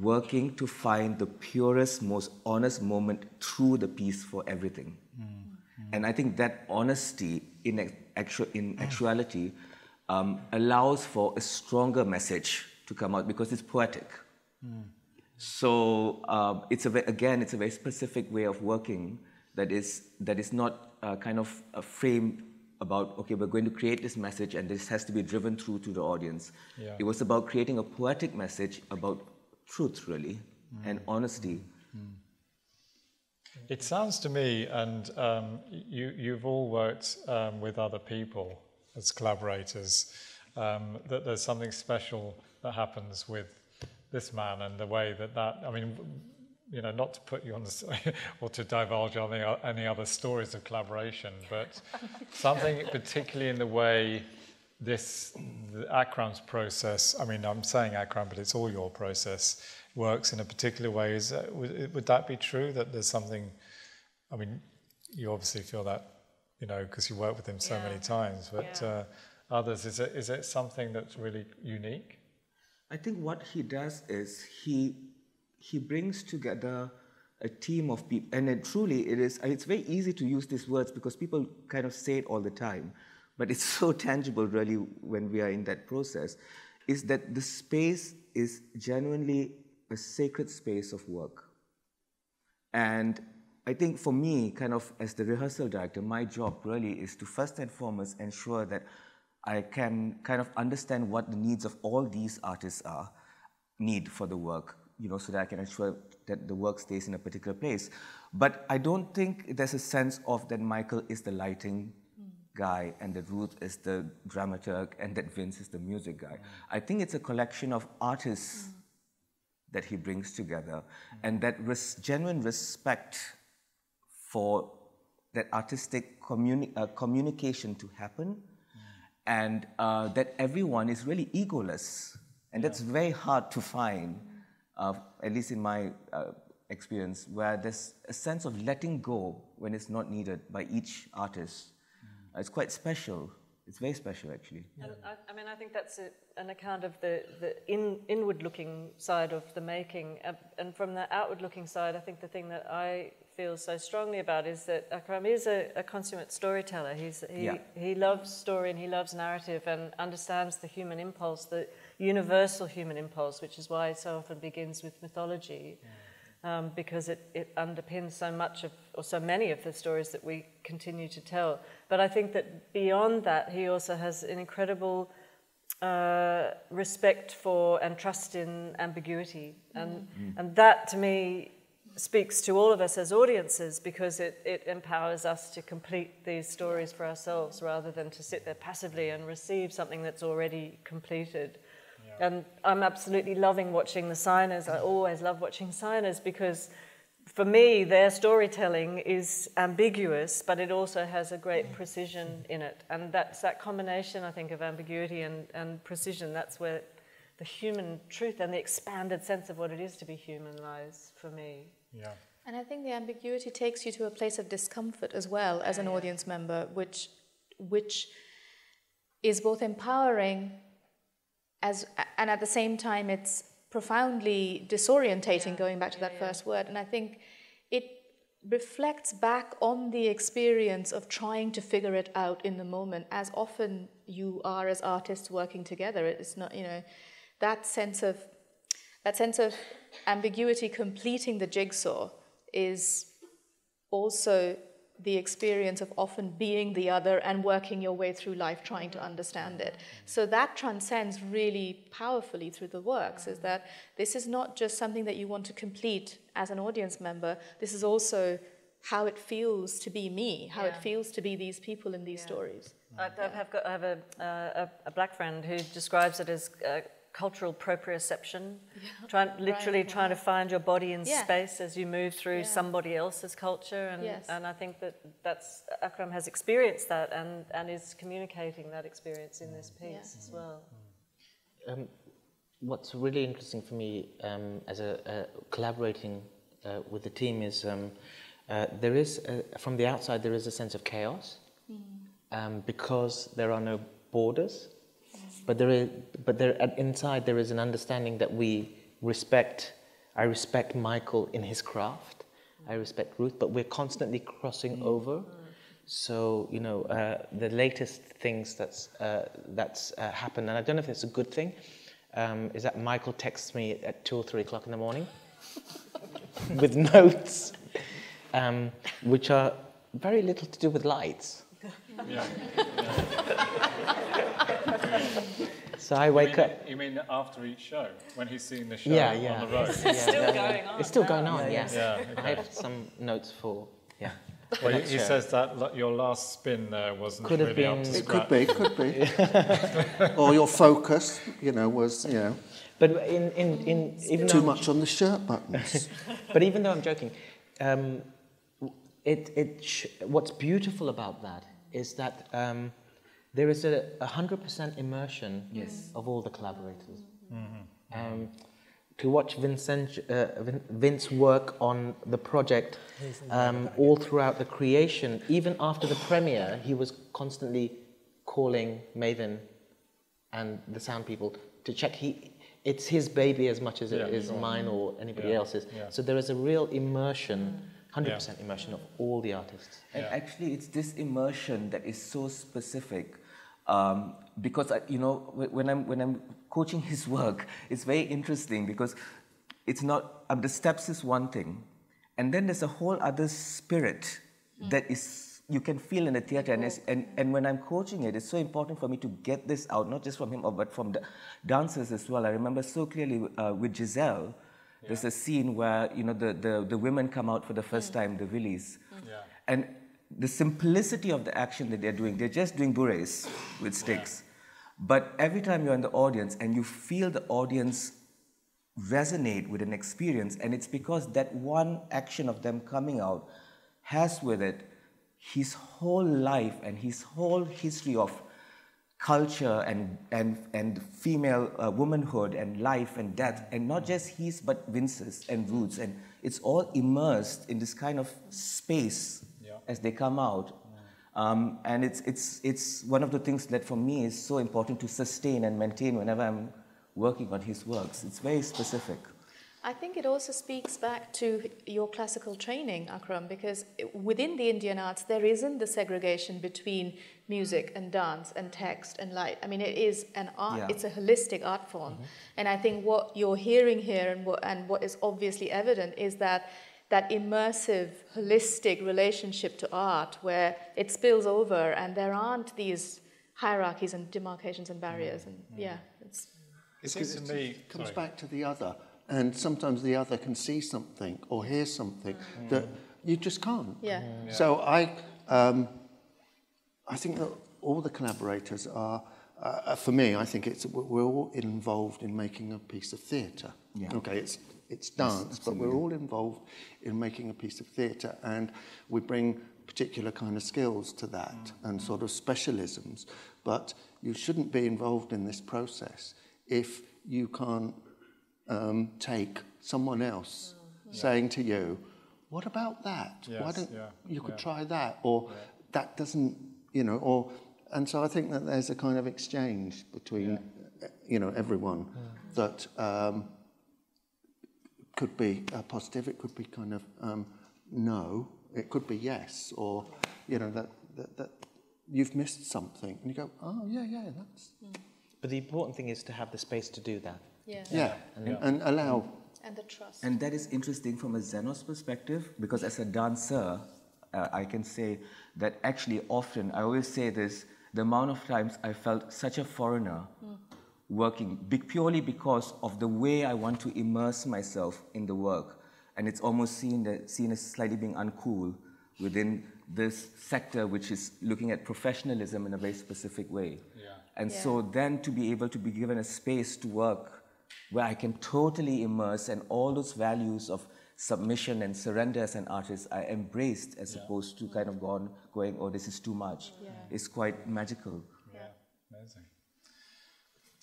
working to find the purest, most honest moment through the piece for everything. Mm-hmm. And I think that honesty in, actu- in actuality um, allows for a stronger message to come out because it's poetic. Mm. So uh, it's a, again, it's a very specific way of working that is, that is not uh, kind of a frame about, okay, we're going to create this message and this has to be driven through to the audience. Yeah. It was about creating a poetic message about truth, really, mm. and honesty. Mm. It sounds to me, and um, you, you've all worked um, with other people as collaborators, um, that there's something special that happens with this man and the way that that, I mean, you know, not to put you on the [LAUGHS] or to divulge any, any other stories of collaboration, but [LAUGHS] something particularly in the way this the Akram's process. I mean, I'm saying Akram, but it's all your process works in a particular way. Is that, would, would that be true? That there's something. I mean, you obviously feel that, you know, because you work with him so yeah. many times. But yeah. uh, others, is it is it something that's really unique? I think what he does is he he brings together a team of people, and it truly it is. It's very easy to use these words because people kind of say it all the time, but it's [LAUGHS] so tangible, really, when we are in that process. Is that the space is genuinely a sacred space of work, and I think for me, kind of as the rehearsal director, my job really is to first and foremost ensure that I can kind of understand what the needs of all these artists are, need for the work, you know, so that I can ensure that the work stays in a particular place. But I don't think there's a sense of that Michael is the lighting mm. guy and that Ruth is the dramaturg and that Vince is the music guy. Mm. I think it's a collection of artists mm. that he brings together and that res- genuine respect for that artistic communi- uh, communication to happen and uh, that everyone is really egoless. And that's very hard to find uh, at least in my uh, experience, where there's a sense of letting go when it's not needed by each artist. Mm. it's quite special. It's very special, actually. And I, I, mean, I think that's a, an account of the, the in, inward-looking side of the making. Uh, and from the outward-looking side, I think the thing that I feel so strongly about is that Akram is a, a consummate storyteller. He's, he, yeah. he loves story and he loves narrative and understands the human impulse, the universal human impulse, which is why it so often begins with mythology, mm. Um, because it, it underpins so much of, or so many of the stories that we continue to tell. But I think that beyond that, he also has an incredible uh, respect for and trust in ambiguity. And, mm-hmm. and that, to me, speaks to all of us as audiences because it, it empowers us to complete these stories for ourselves rather than to sit there passively and receive something that's already completed. And I'm absolutely loving watching the signers. I always love watching signers because for me, their storytelling is ambiguous, but it also has a great precision in it. And that's that combination, I think, of ambiguity and, and precision. That's where the human truth and the expanded sense of what it is to be human lies for me. Yeah. And I think the ambiguity takes you to a place of discomfort as well as an audience member, which, which is both empowering as, and at the same time, it's profoundly disorientating, yeah. going back to that yeah, first word. And I think it reflects back on the experience of trying to figure it out in the moment, as often you are as artists working together. It's not, you know, that sense of that sense of ambiguity completing the jigsaw is also the experience of often being the other and working your way through life trying to understand it. So that transcends really powerfully through the works is that this is not just something that you want to complete as an audience member, this is also how it feels to be me, how yeah. it feels to be these people in these yeah. stories. I, have got, I have a, uh, a, black friend who describes it as uh, cultural proprioception, yeah. trying, literally right, trying to find your body in yeah. space as you move through yeah. somebody else's culture. And, yes. and I think that that's, Akram has experienced that and, and is communicating that experience in this piece as well. Um, what's really interesting for me um, as a, a collaborating uh, with the team is um, uh, there is, a, from the outside, there is a sense of chaos. Mm. um, because there are no borders, but there is, but there inside there is an understanding that we respect. I respect Michael in his craft. I respect Ruth, but we're constantly crossing over. So you know uh, the latest things that's uh, that's uh, happened, and I don't know if it's a good thing, um, is that Michael texts me at two or three o'clock in the morning [LAUGHS] with notes, um, which are very little to do with lights. [LAUGHS] Yeah. [LAUGHS] So I You wake mean, up. you mean after each show, when he's seen the show Yeah, on yeah. the road? Yeah, still yeah, going yeah. on It's still now. going on. Yes. yeah. I have some notes for yeah. Well, he, he show. says that your last spin there wasn't Could have really up been- to It could be, It could be. [LAUGHS] or your focus, you know, was, you know, But in, in, in even too though, much on the shirt buttons. [LAUGHS] but even though I'm joking, um, it, it sh- what's beautiful about that is that um, there is a, a hundred percent immersion of all the collaborators. Um, to watch Vincent, uh, Vince work on the project um, all throughout the creation, even after the premiere, he was constantly calling Mavin and the sound people to check he it's his baby as much as it Yeah, is sure. mine or anybody Yeah, else's yeah. so there is a real immersion 100% immersion of all the artists And Yeah. actually, it's this immersion that is so specific. Um, because I, you know, when I'm when I'm coaching his work, it's very interesting because it's not um, the steps is one thing, and then there's a whole other spirit that is you can feel in the theater. And, it's, and and when I'm coaching it, it's so important for me to get this out, not just from him, but from the dancers as well. I remember so clearly uh, with Giselle. There's a scene where you know the, the, the women come out for the first time, the Wilis, Yeah. and the simplicity of the action that they're doing, they're just doing bourrées with sticks. But every time you're in the audience and you feel the audience resonate with an experience, and it's because that one action of them coming out has with it his whole life and his whole history of culture and, and, and female uh, womanhood and life and death, and not just his, but Vince's and Ruth's. And it's all immersed in this kind of space Yeah. As they come out. Um, and it's, it's, it's one of the things that for me is so important to sustain and maintain whenever I'm working on his works. It's very specific. I think it also speaks back to your classical training, Akram, because within the Indian arts, there isn't the segregation between music and dance and text and light. I mean, it is an art, Yeah. it's a holistic art form. And I think what you're hearing here and what, and what is obviously evident is that that immersive, holistic relationship to art where it spills over and there aren't these hierarchies and demarcations and barriers. And yeah, it's It seems to me. It comes sorry. back to the other. And sometimes the other can see something or hear something that you just can't. Yeah. So I, um, I think that all the collaborators are, uh, for me, I think it's we're all involved in making a piece of theatre. Yeah. Okay, it's it's dance, but we're all involved in making a piece of theatre, and we bring particular kind of skills to that and sort of specialisms. But you shouldn't be involved in this process if you can't um, take someone else saying to you, "What about that? Why don't yeah, you could yeah. try that?" Or that doesn't, you know, or and so I think that there's a kind of exchange between, you know, everyone that um, could be uh, positive, it could be kind of um, no, it could be yes, or you know that, that that you've missed something, and you go, oh yeah, yeah, that's but the important thing is to have the space to do that. Yeah. yeah, and allow And the trust. And that is interesting from a Xenos perspective because as a dancer, uh, I can say that actually often, I always say this, the amount of times I felt such a foreigner working be- purely because of the way I want to immerse myself in the work. And it's almost seen, that, seen as slightly being uncool within this sector which is looking at professionalism in a very specific way. Yeah. And Yeah. so then to be able to be given a space to work where I can totally immerse and all those values of submission and surrender as an artist are embraced as opposed to kind of gone going, oh, this is too much. Yeah. It's quite magical. Yeah, amazing.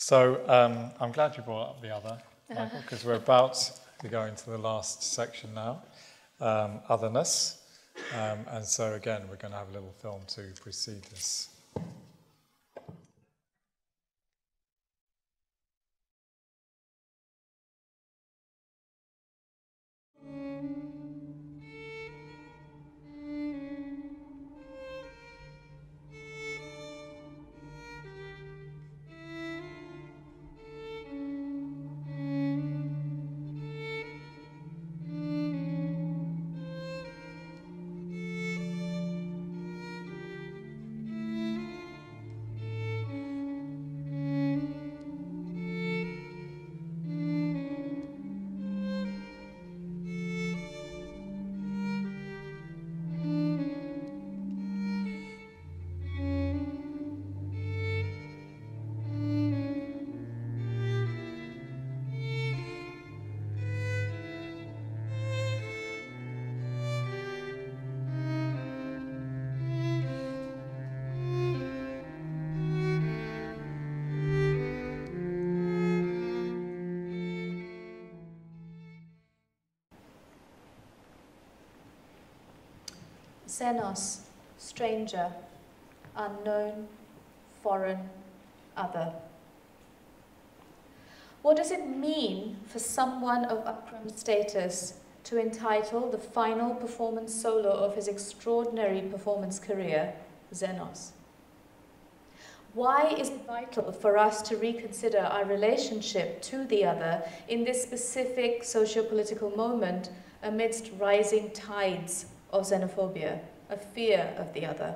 So um, I'm glad you brought up the other, Michael, because we're about to go into the last section now, um, otherness. Um, and so again, we're going to have a little film to precede this. Xenos, stranger, unknown, foreign, other. What does it mean for someone of Akram status to entitle the final performance solo of his extraordinary performance career, Xenos? Why is it vital for us to reconsider our relationship to the other in this specific socio-political moment amidst rising tides of xenophobia, a fear of the other?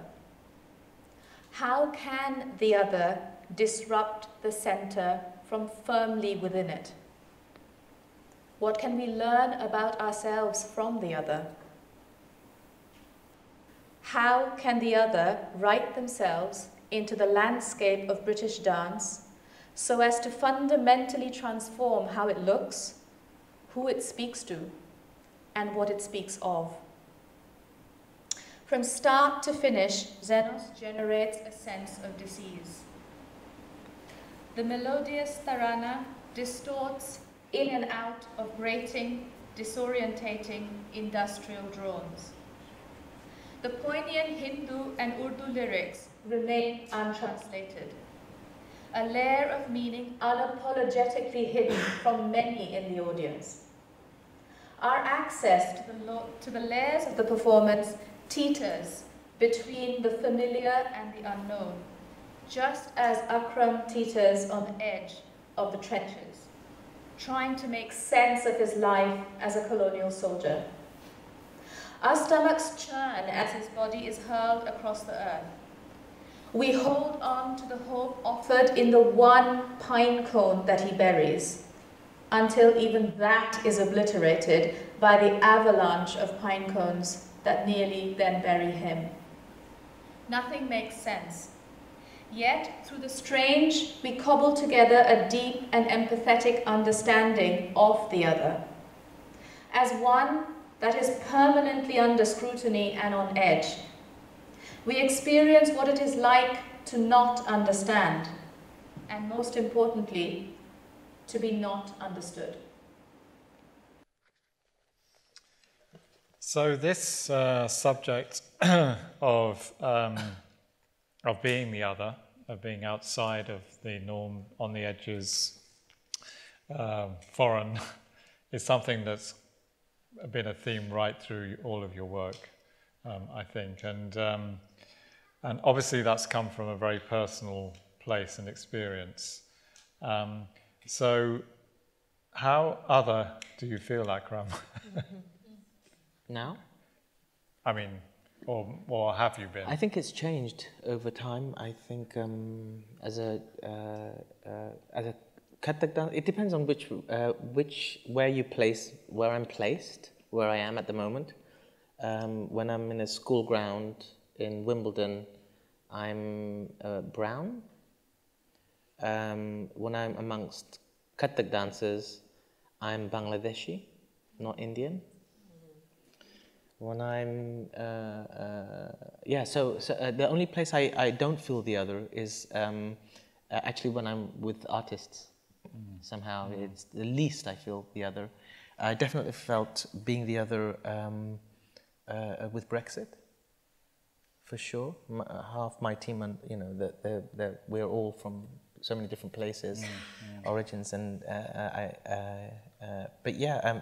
How can the other disrupt the center from firmly within it? What can we learn about ourselves from the other? How can the other write themselves into the landscape of British dance so as to fundamentally transform how it looks, who it speaks to, and what it speaks of. From start to finish, Xenos generates a sense of disease. The melodious tarana distorts in and out of grating, disorientating industrial drones. The poignant Hindi and Urdu lyrics remain untranslated. A layer of meaning unapologetically hidden from many in the audience. Our access to the, to the layers of the performance teeters between the familiar and the unknown, just as Akram teeters on the edge of the trenches, trying to make sense of his life as a colonial soldier. Our stomachs churn as his body is hurled across the earth. We hold on to the hope offered in the one pine cone that he buries, until even that is obliterated by the avalanche of pine cones that nearly then bury him. Nothing makes sense. Yet, through the strange, we cobble together a deep and empathetic understanding of the other. As one that is permanently under scrutiny and on edge, we experience what it is like to not understand, and most importantly, to be not understood. So this uh, subject [CLEARS THROAT] of um, of being the other, of being outside of the norm, on the edges, um, foreign, [LAUGHS] is something that's been a theme right through all of your work, um, I think, and um, and obviously that's come from a very personal place and experience. Um, so, how other do you feel, Akram? [LAUGHS] now? I mean, or, or have you been? I think it's changed over time. I think um, as a uh, uh, as a Kathak it depends on which uh, which where you place where I'm placed, where I am at the moment. Um, when I'm in a school ground in Wimbledon, I'm uh, brown. Um, when I'm amongst Kathak dancers, I'm Bangladeshi, not Indian. When I'm, uh, uh, yeah, so, so uh, the only place I, I don't feel the other is um, uh, actually when I'm with artists. Mm. Somehow mm. it's the least I feel the other. I definitely felt being the other um, uh, with Brexit for sure. Uh, half my team, and you know, that we're all from so many different places, mm, mm. origins, and I. Uh, uh, but yeah, um,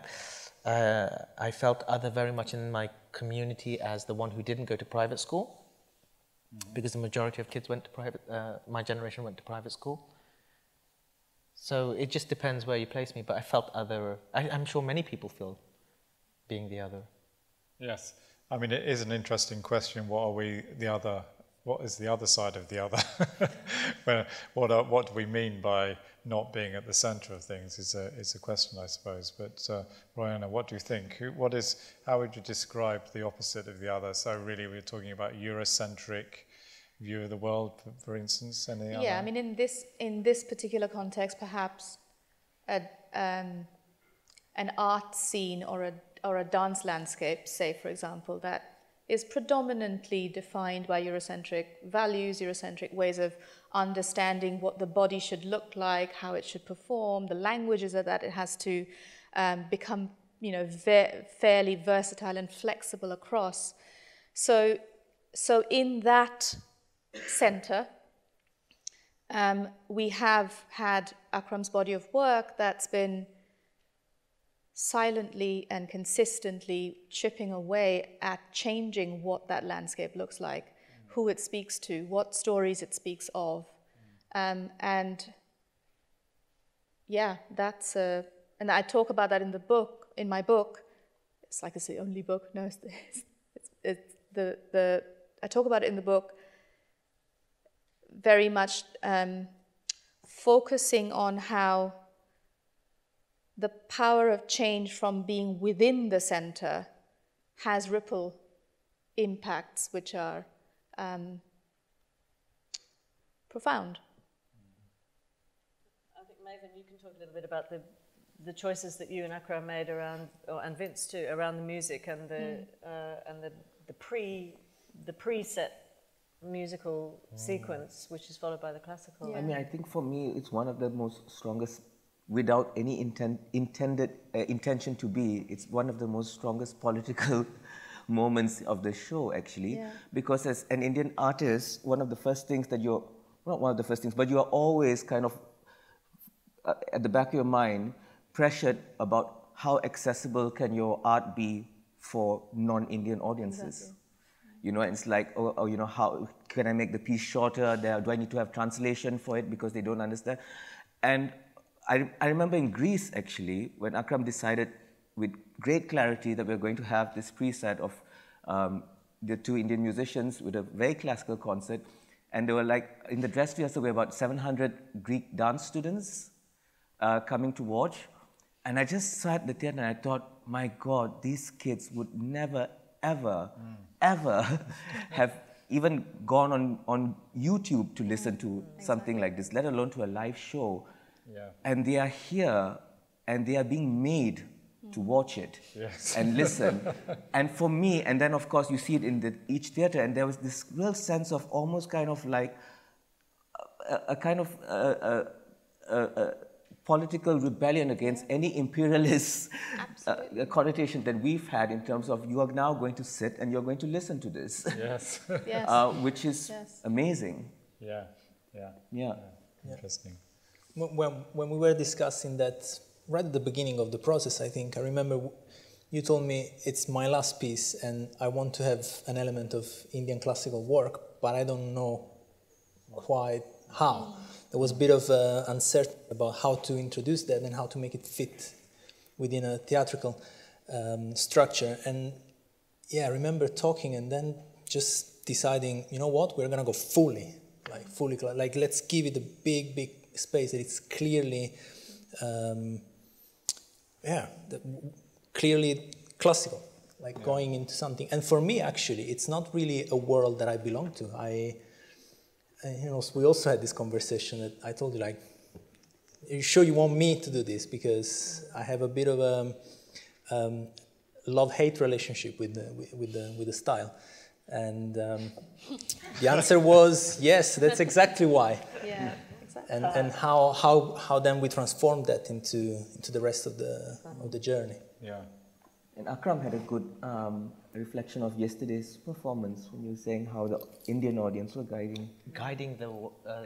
uh, I felt other very much in my community as the one who didn't go to private school, mm. because the majority of kids went to private. my generation went to private school. So it just depends where you place me, but I felt other. I, I'm sure many people feel being the other. Yes. I mean, it is an interesting question. What are we, the other, what is the other side of the other? [LAUGHS] what, are, what do we mean by not being at the center of things is a, is a question, I suppose. But uh, Royona, what do you think? What is, how would you describe the opposite of the other? So really we're talking about Eurocentric view of the world, for instance? Any yeah, other? I mean, in this, in this particular context, perhaps a, um, an art scene or a or a dance landscape, say, for example, that is predominantly defined by Eurocentric values, Eurocentric ways of understanding what the body should look like, how it should perform, the languages that it has to um, become you know, fairly versatile and flexible across. So, so in that center, um, we have had Akram's body of work that's been silently and consistently chipping away at changing what that landscape looks like, who it speaks to, what stories it speaks of. Um, and yeah, that's a, and I talk about that in the book, in my book. It's like it's the only book. No, it's, it's, it's the, the, I talk about it in the book very much um, focusing on how the power of change from being within the center has ripple impacts which are um, profound. I think Mavin, you can talk a little bit about the the choices that you and Akram made around, or, and Vince too, around the music and the mm. uh, and the, the pre the preset musical mm. sequence, which is followed by the classical. Yeah. I mean, I think for me, it's one of the most strongest, without any intent, intended uh, intention to be. It's one of the most strongest [LAUGHS] political moments of the show, actually, yeah. because as an Indian artist, one of the first things that you're not one of the first things, but you are always kind of uh, at the back of your mind pressured about how accessible can your art be for non-Indian audiences. Exactly. You know, it's like, oh, oh, you know, how can I make the piece shorter? Do I need to have translation for it because they don't understand? And I, I remember in Greece, actually, when Akram decided with great clarity that we're going to have this preset of um, the two Indian musicians with a very classical concert. And they were like, in the dress rehearsal, we were about 700 Greek dance students uh, coming to watch. And I just sat at the theater and I thought, my God, these kids would never, ever, mm. ever [LAUGHS] have even gone on, on YouTube to listen to exactly. something like this, let alone to a live show. Yeah. And they are here and they are being made to watch it yes. and listen. [LAUGHS] and for me, and then of course you see it in the, each theater, and there was this real sense of almost kind of like a, a kind of uh, a, political rebellion against any imperialist [LAUGHS] uh, connotation that we've had in terms of you are now going to sit and you're going to listen to this. [LAUGHS] Yes. yes. Uh, which is yes. amazing. Yeah. Yeah. Yeah. yeah. Interesting. When, when we were discussing that right at the beginning of the process, I think, I remember you told me it's my last piece and I want to have an element of Indian classical work, but I don't know quite how there was a bit of uh, uncertainty about how to introduce that and how to make it fit within a theatrical um, structure. And yeah, I remember talking and then just deciding, you know what, we're gonna go fully, like fully, like let's give it a big, big space that it's clearly, um, yeah, the, clearly classical, like yeah. going into something. And for me, actually, it's not really a world that I belong to. I you know, we also had this conversation that I told you, like, are you sure you want me to do this? Because I have a bit of a um, love-hate relationship with the, with, the, with the style. And um, the answer was yes, that's exactly why. Yeah, exactly. And, and how, how, how then we transform that into, into the rest of the, of the journey. Yeah. And Akram had a good um, reflection of yesterday's performance when you were saying how the Indian audience were guiding guiding the uh,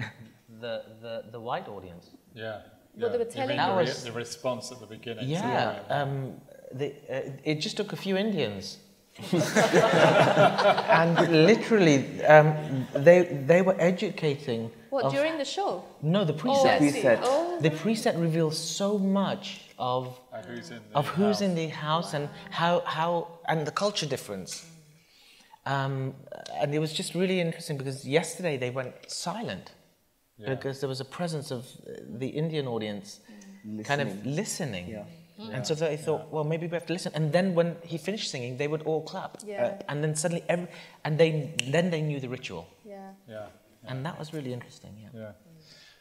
the, the the white audience. Yeah. yeah. Well, they were telling the, re the response at the beginning. Yeah. Um, the, uh, it just took a few Indians. [LAUGHS] and literally, um, they they were educating. What during the show? No, the preset. Oh, preset. Oh, the preset reveals so much of uh, who's in of who's in the house and how how and the culture difference. Um, and it was just really interesting because yesterday they went silent yeah. because there was a presence of the Indian audience listening. kind of listening. Yeah. Mm. And so they thought, yeah. well, maybe we have to listen. And then when he finished singing, they would all clap. Yeah. Uh, and then suddenly, every, and they then they knew the ritual. Yeah. Yeah. And that was really interesting. Yeah. Yeah.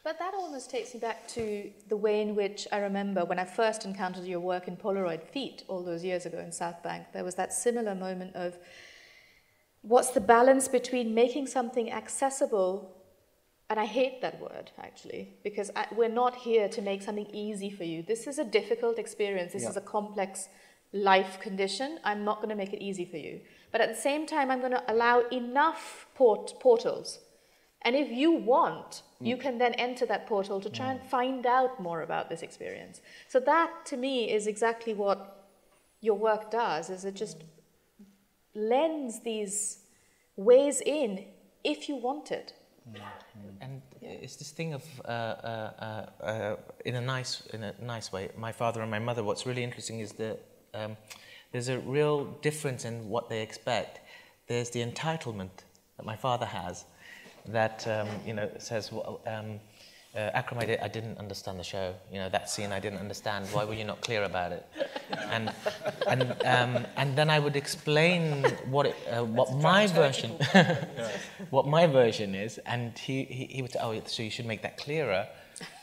But that almost takes me back to the way in which I remember when I first encountered your work in Polaroid Feet all those years ago in South Bank. There was that similar moment of what's the balance between making something accessible, and I hate that word actually, because I, we're not here to make something easy for you. This is a difficult experience, this yeah. is a complex life condition, I'm not going to make it easy for you. But at the same time, I'm going to allow enough port- portals. And if you want, mm. you can then enter that portal to try and mm. find out more about this experience. So that, to me, is exactly what your work does. Is it just lends these ways in if you want it. And it's this thing of, uh, uh, uh, in a nice, in a nice way. My father and my mother. What's really interesting is that um, there's a real difference in what they expect. There's the entitlement that my father has, that um, you know says, well, um, uh, Akram, I, did, I didn't understand the show. You know that scene, I didn't understand. Why were you not clear about it? And and um, and then I would explain what it, uh, what my version, [LAUGHS] [LAUGHS] what my version is, and he, he, he would say, oh, so you should make that clearer.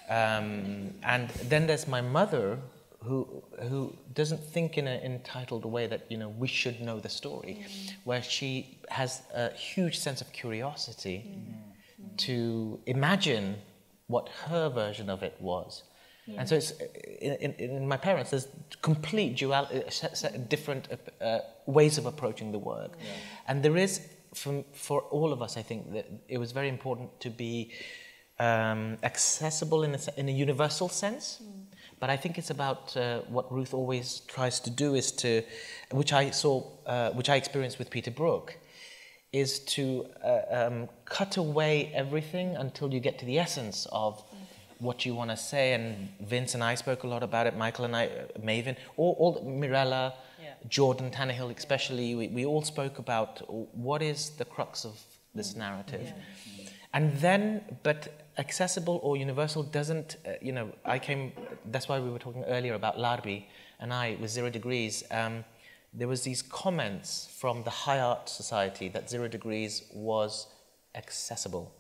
Um, and then there's my mother, who who doesn't think in an entitled way that you know we should know the story, where she has a huge sense of curiosity to imagine what her version of it was. And so it's in, in, in my parents. There's complete dual, uh, different uh, uh, ways of approaching the work, and there is for, for all of us. I think that it was very important to be um, accessible in a, in a universal sense. But I think it's about uh, what Ruth always tries to do is to, which I saw, uh, which I experienced with Peter Brook, is to uh, um, cut away everything until you get to the essence of what you want to say. And Vince and I spoke a lot about it. Michael and I, uh, Mavin, all, all Mirella, Yeah. Jordan Tannahill, especially. We, we all spoke about what is the crux of this narrative. And then, but accessible or universal doesn't, uh, you know, I came, that's why we were talking earlier about Larbi and I with Zero Degrees. Um, there was these comments from the High Art Society that Zero Degrees was accessible,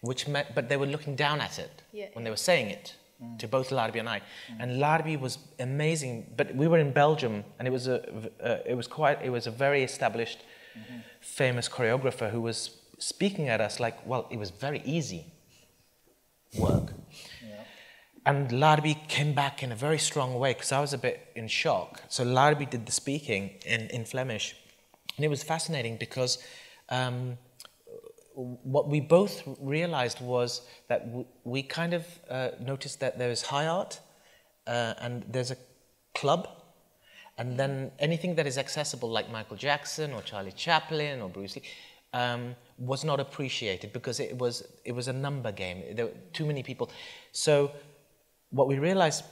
which meant, but they were looking down at it Yeah. when they were saying it mm. to both Larbi and I. Mm. And Larbi was amazing, but we were in Belgium, and it was a, uh, it was quite, it was a very established, mm-hmm. famous choreographer who was speaking at us like, well, it was very easy work. And Larbi came back in a very strong way because I was a bit in shock. So Larbi did the speaking in, in Flemish. And it was fascinating because um, what we both realized was that we kind of uh, noticed that there is high art uh, and there's a club. And then anything that is accessible, like Michael Jackson or Charlie Chaplin or Bruce Lee, um, was not appreciated because it was, it was a number game. There were too many people. So what we realized,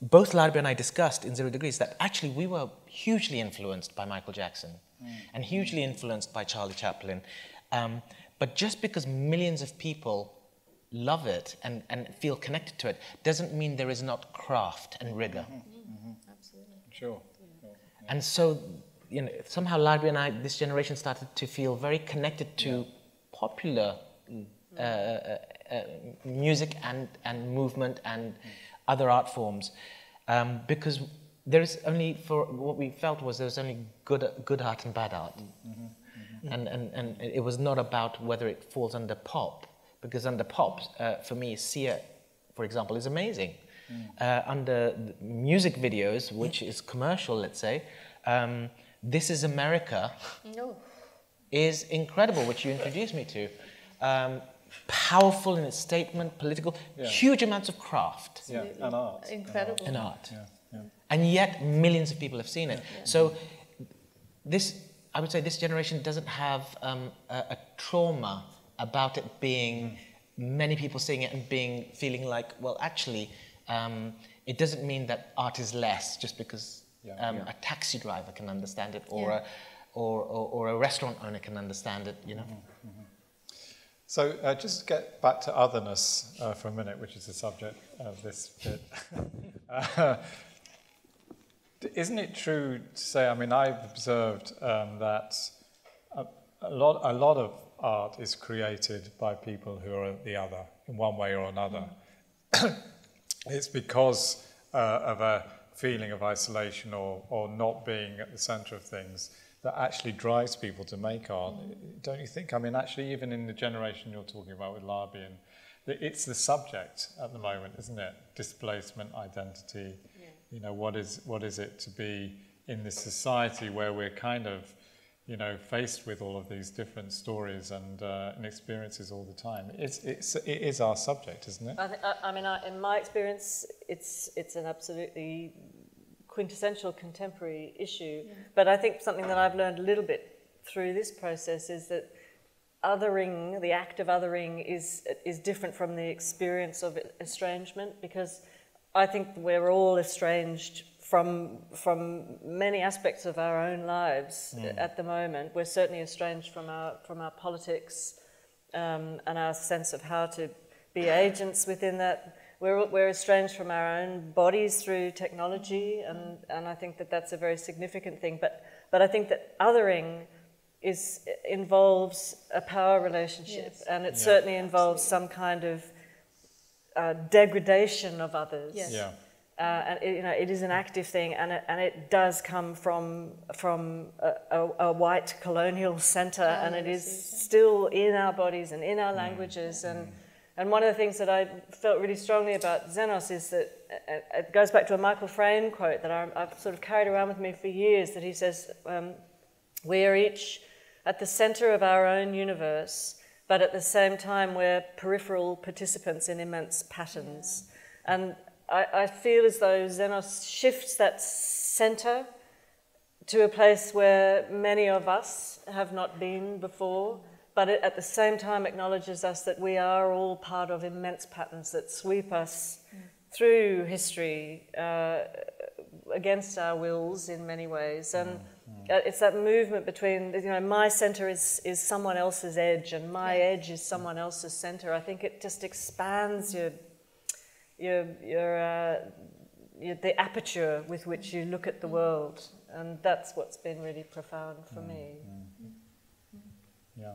both Larbi and I discussed in Zero Degrees, that actually we were hugely influenced by Michael Jackson and hugely influenced by Charlie Chaplin. Um, but just because millions of people love it and, and feel connected to it doesn't mean there is not craft and rigor. Absolutely. Sure. And so, you know, somehow Larbi and I, this generation started to feel very connected to popular uh, uh, music and, and movement and other art forms. Um, because there is only, for what we felt was there was only good, good art and bad art. And, and, and it was not about whether it falls under pop, because under pop, uh, for me, Sia, for example, is amazing. Uh, under the music videos, which is commercial, let's say, um, This is America No. is incredible, which you introduced me to. Um, powerful in its statement, political, huge amounts of craft Yeah, and art. Incredible. And art. Yeah, yeah. And yet, millions of people have seen it. So, this, I would say, this generation doesn't have um, a, a trauma about it being many people seeing it and being feeling like, well, actually, um, it doesn't mean that art is less just because Yeah. um, a taxi driver can understand it or, Yeah. a, or, or, or a restaurant owner can understand it. You know. So uh, just to get back to otherness uh, for a minute, which is the subject of this bit. [LAUGHS] uh, isn't it true to say, I mean, I've observed um, that a, a, lot, a lot of art is created by people who are the other in one way or another. [COUGHS] it's because uh, of a feeling of isolation or, or not being at the center of things that actually drives people to make art. Don't you think? I mean, actually, even in the generation you're talking about with Larbi, and it's the subject at the moment, isn't it? Displacement, identity. You know, what is what is it to be in this society where we're kind of, you know, faced with all of these different stories and, uh, and experiences all the time. It's, it's, it is our subject, isn't it? I, th- I mean, I, in my experience, it's, it's an absolutely quintessential contemporary issue. Yeah. But I think something that I've learned a little bit through this process is that othering, the act of othering, is, is different from the experience of estrangement because I think we're all estranged from, from many aspects of our own lives mm. at the moment. We're certainly estranged from our, from our politics um, and our sense of how to be agents within that. We're, we're estranged from our own bodies through technology, and, and I think that that's a very significant thing. But, but I think that othering is, involves a power relationship, yes. and it yeah. certainly involves Absolutely. some kind of uh, degradation of others. Yes. Yeah. Uh, and it, you know, it is an active thing, and it, and it does come from from a, a, a white colonial centre, oh, and it is still in our bodies and in our mm. languages. And mm. and one of the things that I felt really strongly about Xenos is that uh, it goes back to a Michael Frayn quote that I, have sort of carried around with me for years. That he says, um, "We are each at the centre of our own universe." But at the same time, we're peripheral participants in immense patterns. Yeah. And I, I feel as though Xenos shifts that center to a place where many of us have not been before, but it at the same time acknowledges us that we are all part of immense patterns that sweep us mm. through history uh, against our wills in many ways. And mm. It's that movement between, you know, my center is, is someone else's edge and my edge is someone else's center. I think it just expands your your, your, uh, your, the aperture with which you look at the world. And that's what's been really profound for mm, me. Yeah.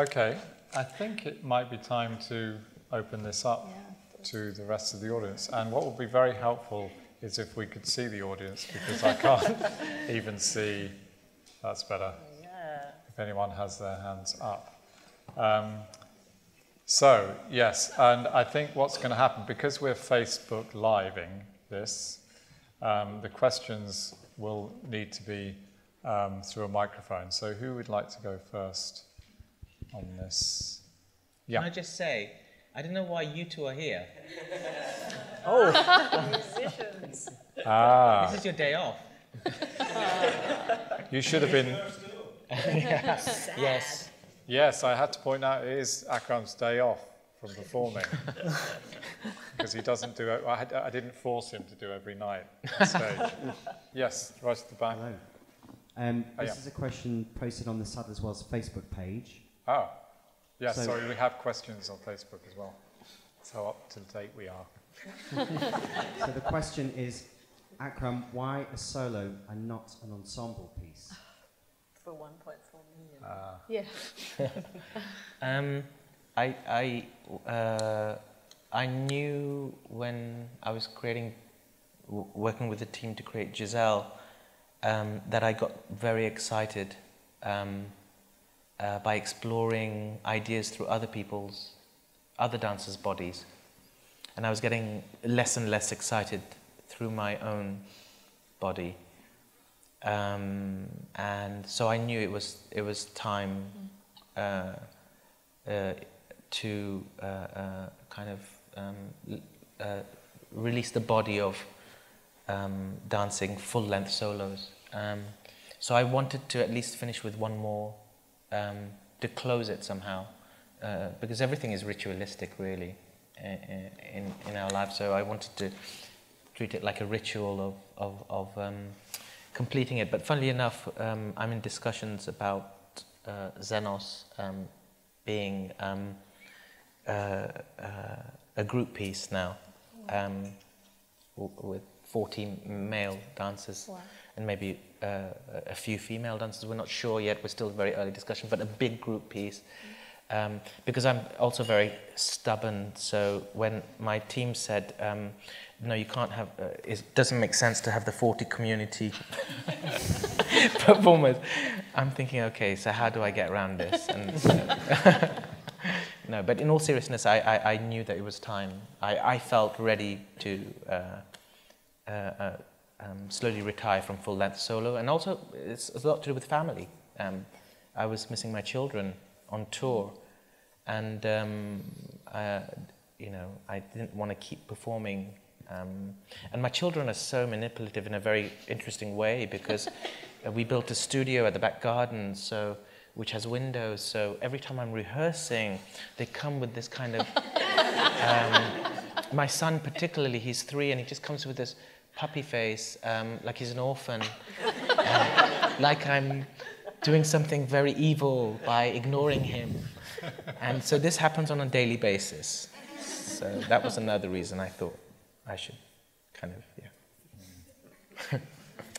Okay, I think it might be time to open this up yeah. to the rest of the audience. And what would be very helpful is if we could see the audience because I can't [LAUGHS] even see. That's better. Yeah. If anyone has their hands up. Um, so, yes, and I think what's going to happen, because we're Facebook living this, um, the questions will need to be um, through a microphone. So, who would like to go first on this? Yeah. Can I just say, I don't know why you two are here. [LAUGHS] oh, musicians. Ah. This is your day off. you should have been. [LAUGHS] yes. Yes, Yes, I had to point out it is Akram's day off from performing [LAUGHS] because he doesn't do it. I, had, I, didn't force him to do every night on stage. yes, right at the back. Hello. Um, oh, this yeah. is a question posted on the Sadler's Wells Facebook page. Oh, yeah, so sorry, we have questions on Facebook as well. So up to date we are. [LAUGHS] so the question is, Akram, why a solo and not an ensemble piece? [SIGHS] For 1.4 million. Uh, yeah. [LAUGHS] um, I, I, uh, I knew when I was creating, working with the team to create Giselle, um, that I got very excited um, uh, by exploring ideas through other people's, other dancers' bodies. And I was getting less and less excited through my own body. Um, and so I knew it was it was time uh, uh, to uh, uh kind of um, uh, release the body of um, dancing full length solos. Um, so I wanted to at least finish with one more um, to close it somehow, uh, because everything is ritualistic really in in our life. So I wanted to treat it like a ritual of of, of um, completing it. But funnily enough, um, I'm in discussions about uh, Xenos um, being um, uh, uh, a group piece now um, with 14 male dancers wow. and maybe uh, a few female dancers. We're not sure yet. We're still very early discussion, but a big group piece. Um, because I'm also very stubborn. So when my team said, um, no, you can't have, uh, it doesn't make sense to have the 40 community [LAUGHS] performers. I'm thinking, okay, so how do I get around this? And, uh, [LAUGHS] no, but in all seriousness, I, I, I, knew that it was time. I, I felt ready to uh, uh, uh um, slowly retire from full length solo, and also it's a lot to do with family. Um, I was missing my children on tour, and um, uh, you know I didn't want to keep performing. Um, and my children are so manipulative in a very interesting way because [LAUGHS] we built a studio at the back garden, so which has windows. So every time I'm rehearsing, they come with this kind of. [LAUGHS] Um, my son, particularly, he's three, and he just comes with this puppy face, um, like he's an orphan, uh, like I'm doing something very evil by ignoring him. And so this happens on a daily basis. So that was another reason I thought I should kind of, yeah.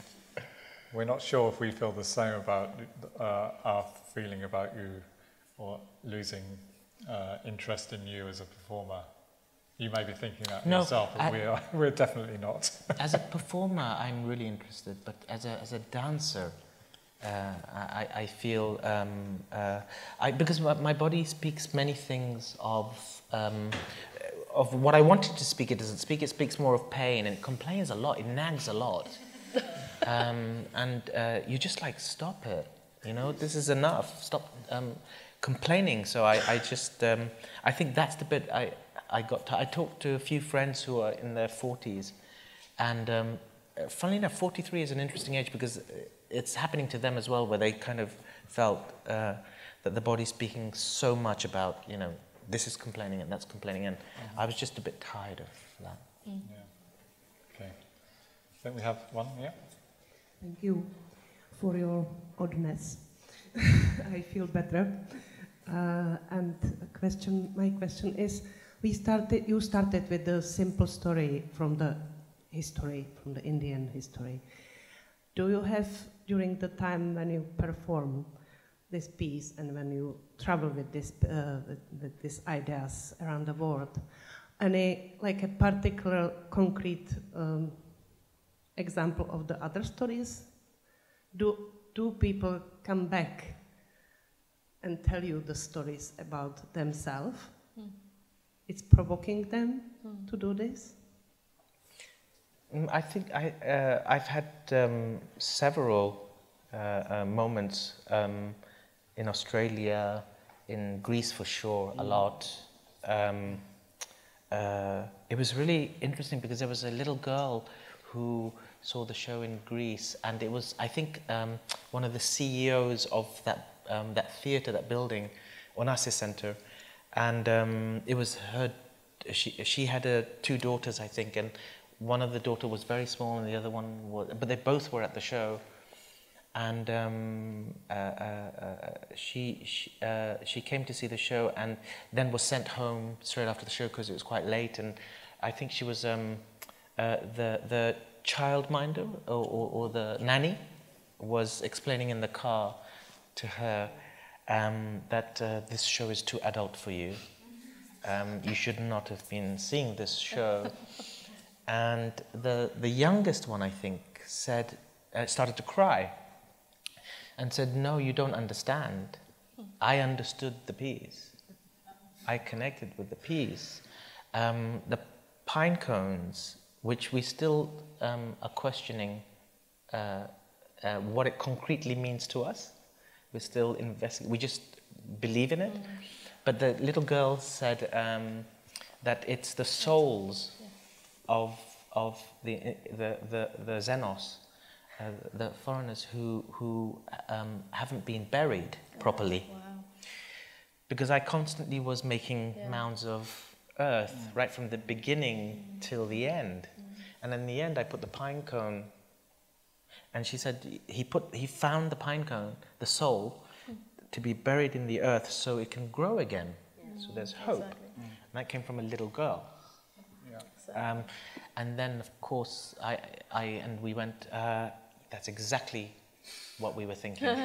[LAUGHS] We're not sure if we feel the same about uh, our feeling about you or losing uh, interest in you as a performer. You may be thinking that No, yourself, but I- we are, [LAUGHS] we're definitely not. [LAUGHS] as a [LAUGHS] performer, I'm really interested, but as a, as a dancer, uh, I, I feel um, uh, I, because my, my body speaks many things of um, of what I wanted to speak. It doesn't speak. It speaks more of pain and it complains a lot. It nags a lot, um, and uh, you just like stop it. You know, this is enough. Stop um, complaining. So I, I just um, I think that's the bit I I got. To, I talked to a few friends who are in their forties, and um, funnily enough, 43 is an interesting age because it's happening to them as well, where they kind of felt uh, that the body's speaking so much about, you know, this is complaining and that's complaining, and I was just a bit tired of that. Yeah. Okay. I think we have one, yeah? Thank you for your oddness. [LAUGHS] I feel better. Uh, and a question, my question is, we started. You started with the simple story from the history, from the Indian history. Do you have during the time when you perform this piece and when you travel with this uh, with, with these ideas around the world, any like a particular concrete um, example of the other stories? Do, do people come back and tell you the stories about themselves? Hmm. It's provoking them Hmm. to do this? Mm, I think I, uh, I've had um, several uh, uh, moments um, in Australia, in Greece for sure, a lot. Um, uh, it was really interesting because there was a little girl who saw the show in Greece, and it was, I think, um, one of the CEOs of that, um, that theatre, that building, Onassis Centre, and um, it was her. She she had two daughters, I think, and one of the daughter was very small, and the other one was, but they both were at the show, and um, uh, uh, uh, she she, uh, she came to see the show, and then was sent home straight after the show because it was quite late, and I think she was um, uh, the the childminder or, or, or the nanny was explaining in the car to her um, that uh, this show is too adult for you. Um, you should not have been seeing this show. [LAUGHS] and the, the youngest one, I think, said, uh, started to cry and said, No, you don't understand. I understood the piece. I connected with the piece. Um, the pine cones, which we still um, are questioning uh, uh, what it concretely means to us. We're still investigating. We just believe in it. But the little girl said um, that it's the souls of, of the, the, the, the Xenos, uh, the foreigners who, who um, haven't been buried properly. Wow. Because I constantly was making Yeah. mounds of earth right from the beginning till the end. And in the end, I put the pine cone. And she said he, put, he found the pine cone, the soul, to be buried in the earth so it can grow again. So there's hope. Exactly. And that came from a little girl. Um, and then, of course, I, I and we went. Uh, that's exactly what we were thinking, [LAUGHS] and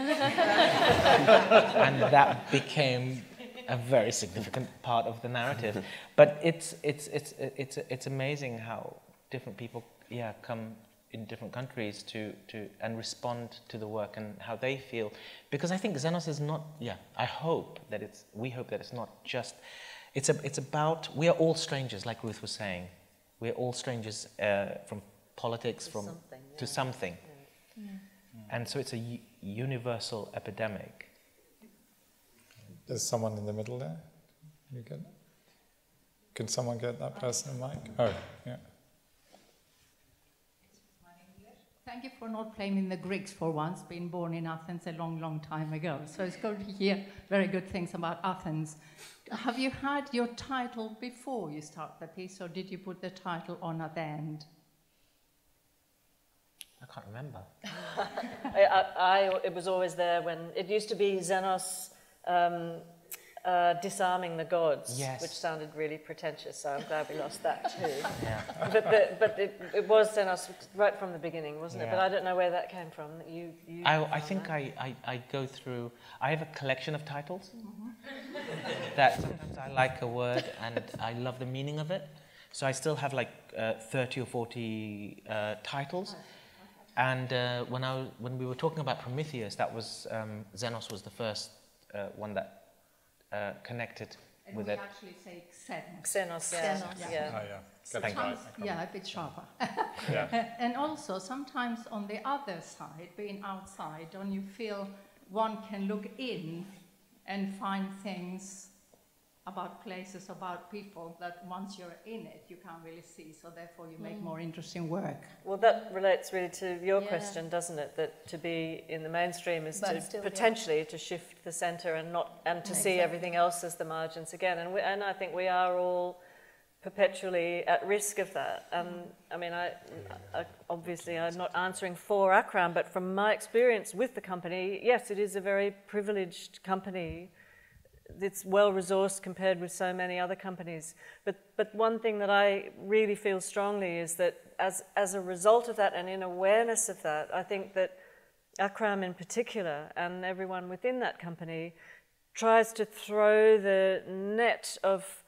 that became a very significant part of the narrative. But it's it's it's it's it's amazing how different people, yeah, come in different countries to to and respond to the work and how they feel, because I think Xenos is not. Yeah, I hope that it's. We hope that it's not just. It's a, It's about. We are all strangers, like Ruth was saying. We're all strangers uh, from politics, from something, to something. And so it's a u- universal epidemic. There's someone in the middle there. You get? Can someone get that person a mic? Oh, yeah. Thank you for not blaming the Greeks for once, being born in Athens a long, long time ago. So it's good to hear very good things about Athens. Have you had your title before you start the piece, or did you put the title on at the end? I can't remember. [LAUGHS] I, I, I, it was always there when it used to be Xenos um, uh, disarming the gods, Yes. which sounded really pretentious. So I'm glad we lost that [LAUGHS] too. Yeah. But, the, but it, it was Xenos right from the beginning, wasn't it? But I don't know where that came from. You, you I, I think. I, I, I go through, I have a collection of titles that sometimes I like a word and I love the meaning of it. So I still have like uh, 30 or 40 uh, titles. And uh, when, I, when we were talking about Prometheus, that was, um, Xenos was the first uh, one that uh, connected And with we it. actually say Xenos. Xenos, yeah. Xenos. yeah. Oh, yeah. Get it right. Sometimes, yeah, a bit sharper. [LAUGHS] Yeah. [LAUGHS] and also, sometimes on the other side, being outside, don't you feel one can look in and find things about places, about people that once you're in it, you can't really see. So therefore, you make Mm. more interesting work. Well, that relates really to your Yeah. question, doesn't it? That to be in the mainstream is But to still, yeah. potentially to shift the centre and not and to see everything else as the margins again. And we, and I think we are all perpetually at risk of that. Um, I mean, I, I obviously I'm not answering for Akram, but from my experience with the company, yes, it is a very privileged company it's well resourced compared with so many other companies. But, but one thing that I really feel strongly is that as, as a result of that and in awareness of that, I think that Akram in particular and everyone within that company tries to throw the net of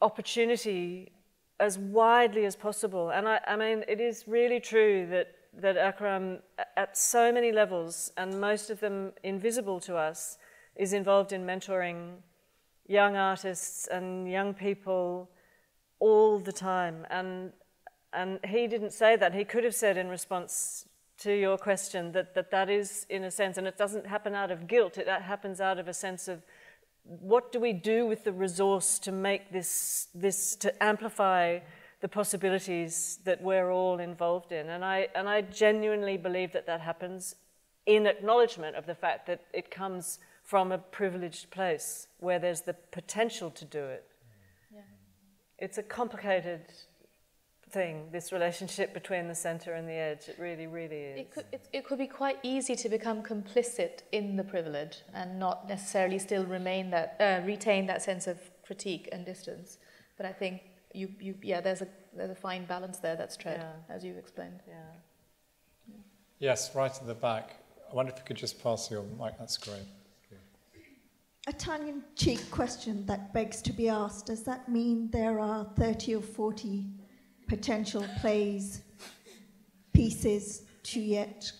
opportunity as widely as possible. And I, I mean, it is really true that, that Akram, at so many levels, and most of them invisible to us, is involved in mentoring young artists and young people all the time. And, and he didn't say that. He could have said in response to your question that, that that is, in a sense, and it doesn't happen out of guilt, it happens out of a sense of what do we do with the resource to make this, this to amplify the possibilities that we're all involved in? And I, and I genuinely believe that that happens in acknowledgement of the fact that it comes from a privileged place where there's the potential to do it. Yeah. It's a complicated thing, this relationship between the center and the edge. It really, really is. It could, it, it could be quite easy to become complicit in the privilege and not necessarily still remain that, uh, retain that sense of critique and distance. But I think you, you, yeah, there's a, there's a fine balance there that's tread, Yeah. as you've explained. Yeah. Yes, right at the back. I wonder if you could just pass your mic. That's great. A tongue in cheek question that begs to be asked Does that mean there are 30 or 40 potential plays, pieces to yet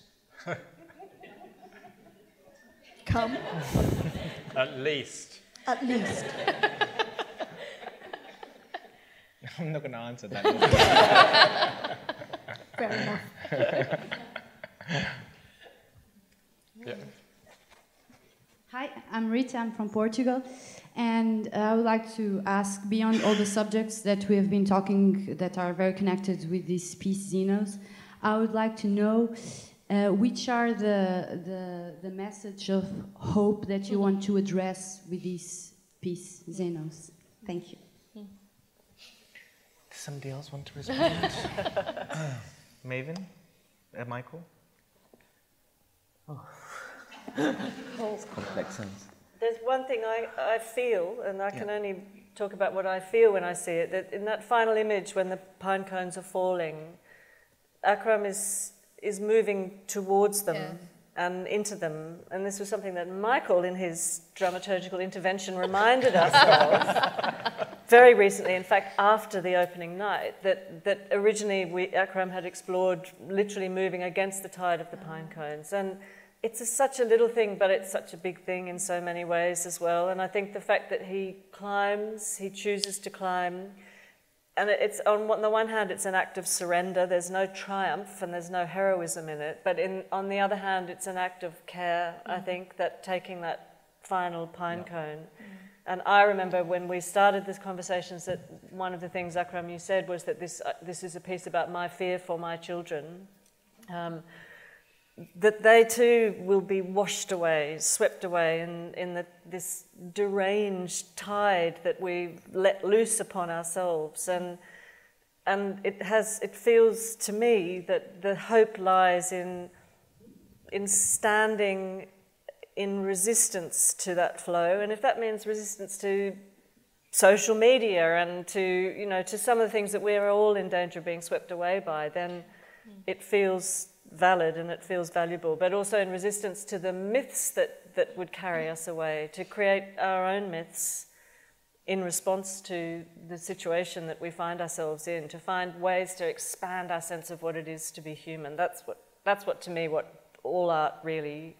come? At least. At least. [LAUGHS] I'm not going to answer that. [LAUGHS] Fair enough. Yeah. Hi, I'm Rita. I'm from Portugal. And uh, I would like to ask beyond all the subjects that we have been talking that are very connected with this piece, Xenos, I would like to know uh, which are the, the, the message of hope that you want to address with this piece, Xenos. Thank you. Does somebody else want to respond? [LAUGHS] Mavin? Uh, Michael? Complex sense. There's one thing I, I feel, and I can Yeah. only talk about what I feel when I see it, that in that final image when the pine cones are falling, Akram is, is moving towards them Yeah. and into them. And this was something that Michael, in his dramaturgical intervention, reminded us [LAUGHS] of very recently, in fact, after the opening night, that, that originally we, Akram had explored literally moving against the tide of the pine mm. cones. And it's a, such a little thing, but it's such a big thing in so many ways as well. And I think the fact that he climbs, he chooses to climb, and it's on the one hand, it's an act of surrender. There's no triumph and there's no heroism in it. But in, on the other hand, it's an act of care. Mm-hmm. I think that taking that final pine yeah. cone. Mm-hmm. And I remember when we started this conversations that one of the things Akram you said was that this uh, this is a piece about my fear for my children. Um, that they too will be washed away, swept away in, in the, this deranged tide that we let loose upon ourselves. And, and it, has, it feels to me that the hope lies in, in standing in resistance to that flow. And if that means resistance to social media and to, you know, to some of the things that we're all in danger of being swept away by, then it feels valid and it feels valuable, but also in resistance to the myths that, that would carry us away, to create our own myths in response to the situation that we find ourselves in, to find ways to expand our sense of what it is to be human. That's what, that's what to me, what all art really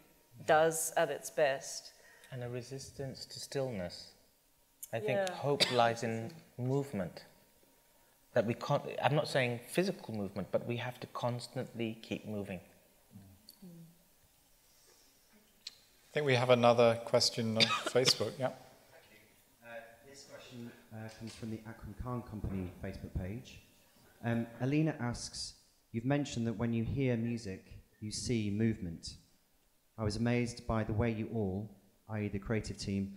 does at its best. And a resistance to stillness. I think yeah. hope lies in movement that we can't, I'm not saying physical movement, but we have to constantly keep moving. I think we have another question on [LAUGHS] Facebook. Yeah. Uh, this question uh, comes from the Akram Khan Company Facebook page. Um, Alina asks, You've mentioned that when you hear music, you see movement. I was amazed by the way you all, i.e., the creative team,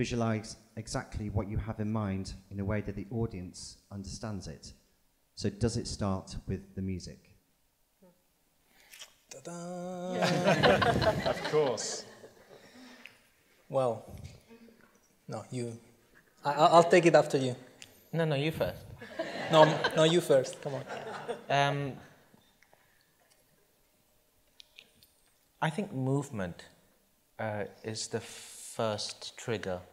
visualize exactly what you have in mind in a way that the audience understands it. So, does it start with the music? [LAUGHS] of course. Well, no, you. I, will take it after you. No, no, you first. no, no, you first. Come on. Um, I think movement uh, is the first trigger but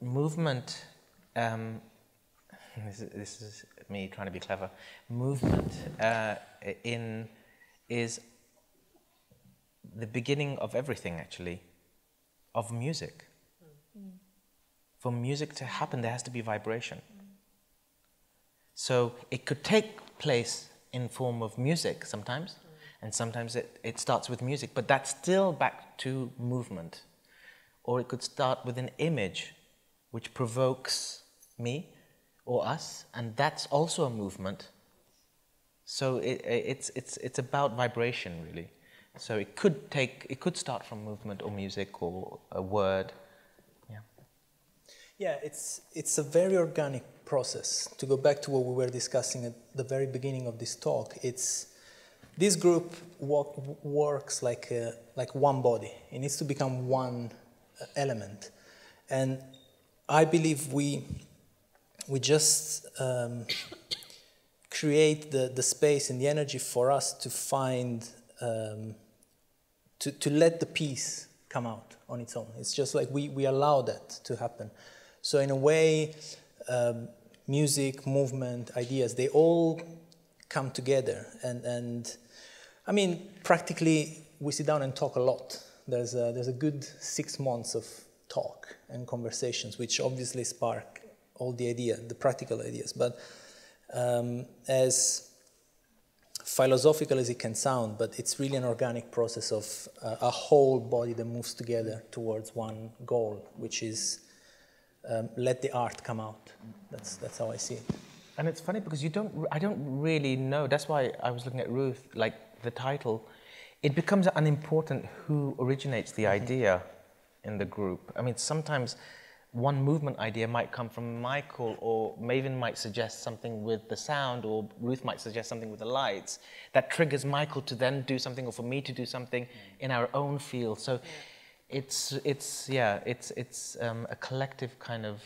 movement, um, [LAUGHS] this, is, this, is, me trying to be clever. Movement uh, in is the beginning of everything, actually, of music. Mm. For music to happen, there has to be vibration. Mm. So it could take place in form of music sometimes, mm. and sometimes it, it starts with music, but that's still back to movement or it could start with an image which provokes me or us, and that's also a movement. So it, it's, it's, it's about vibration, really. So it could take, it could start from movement or music or a word. Yeah. Yeah, it's, it's a very organic process. To go back to what we were discussing at the very beginning of this talk, it's this group walk, works like, a, like one body. It needs to become one element. And I believe we, we just um, create the, the space and the energy for us to find, um, to, to let the piece come out on its own. It's just like we, we allow that to happen. So, in a way, um, music, movement, ideas, they all come together. And, and I mean, practically, we sit down and talk a lot there's a, there's a good six months of talk and conversations, which obviously spark all the idea, the practical ideas. But um, as philosophical as it can sound, but it's really an organic process of uh, a whole body that moves together towards one goal, which is um, let the art come out. That's that's how I see it. And it's funny because you don't, I don't really know. That's why I was looking at Ruth, like the title it becomes unimportant who originates the mm-hmm. idea in the group. I mean, sometimes one movement idea might come from Michael, or Mavin might suggest something with the sound, or Ruth might suggest something with the lights that triggers Michael to then do something, or for me to do something in our own field. So it's it's yeah, it's it's um, a collective kind of.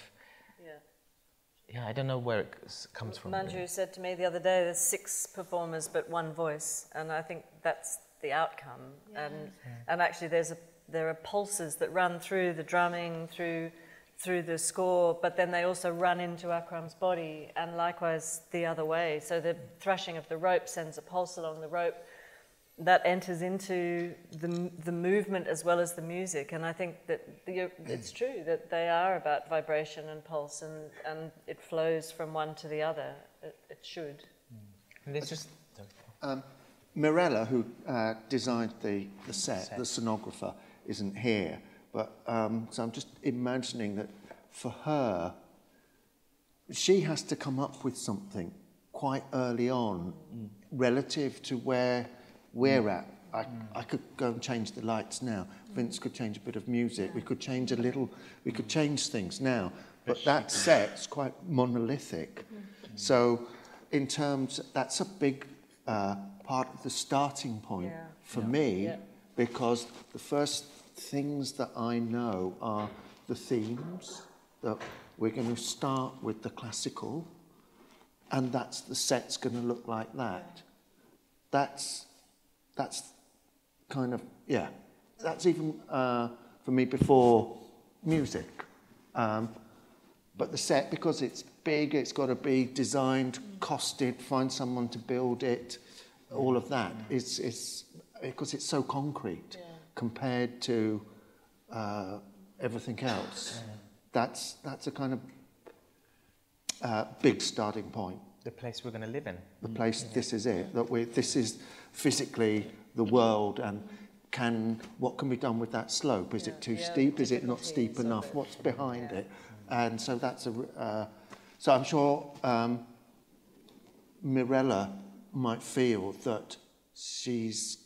Yeah, I don't know where it comes from. Manju really. said to me the other day, "There's six performers but one voice," and I think that's the outcome. Yeah. And, yeah. and actually, there's a, there are pulses that run through the drumming, through, through the score, but then they also run into Akram's body, and likewise the other way. So the thrashing of the rope sends a pulse along the rope. that enters into the, the movement as well as the music. And I think that the, it's true that they are about vibration and pulse, and, and it flows from one to the other. It, it should. And there's just. Um, Mirella, who uh, designed the, the set, Set. the scenographer, isn't here. But um, so I'm just imagining that for her, she has to come up with something quite early on relative to where we're at. I, I could go and change the lights now. Vince could change a bit of music. We could change a little, we could change things now. But that set's quite monolithic. So, in terms, that's a big uh, part of the starting point Yeah. for Yeah. me Yeah. because the first things that I know are the themes that we're going to start with the classical and that's the set's going to look like that. That's that's kind of yeah. That's even uh, for me before music. Um, but the set because it's big, it's got to be designed, costed, find someone to build it. All of that is is because it's so concrete compared to uh, everything else. That's that's a kind of uh, big starting point. The place we're going to live in. The place, this is it. That we, this is physically the world, and can what can be done with that slope? Is it too Yeah, steep? Is it not steep enough? it. What's behind it? And so that's a. r- Uh, so I'm sure um, Mirella might feel that she's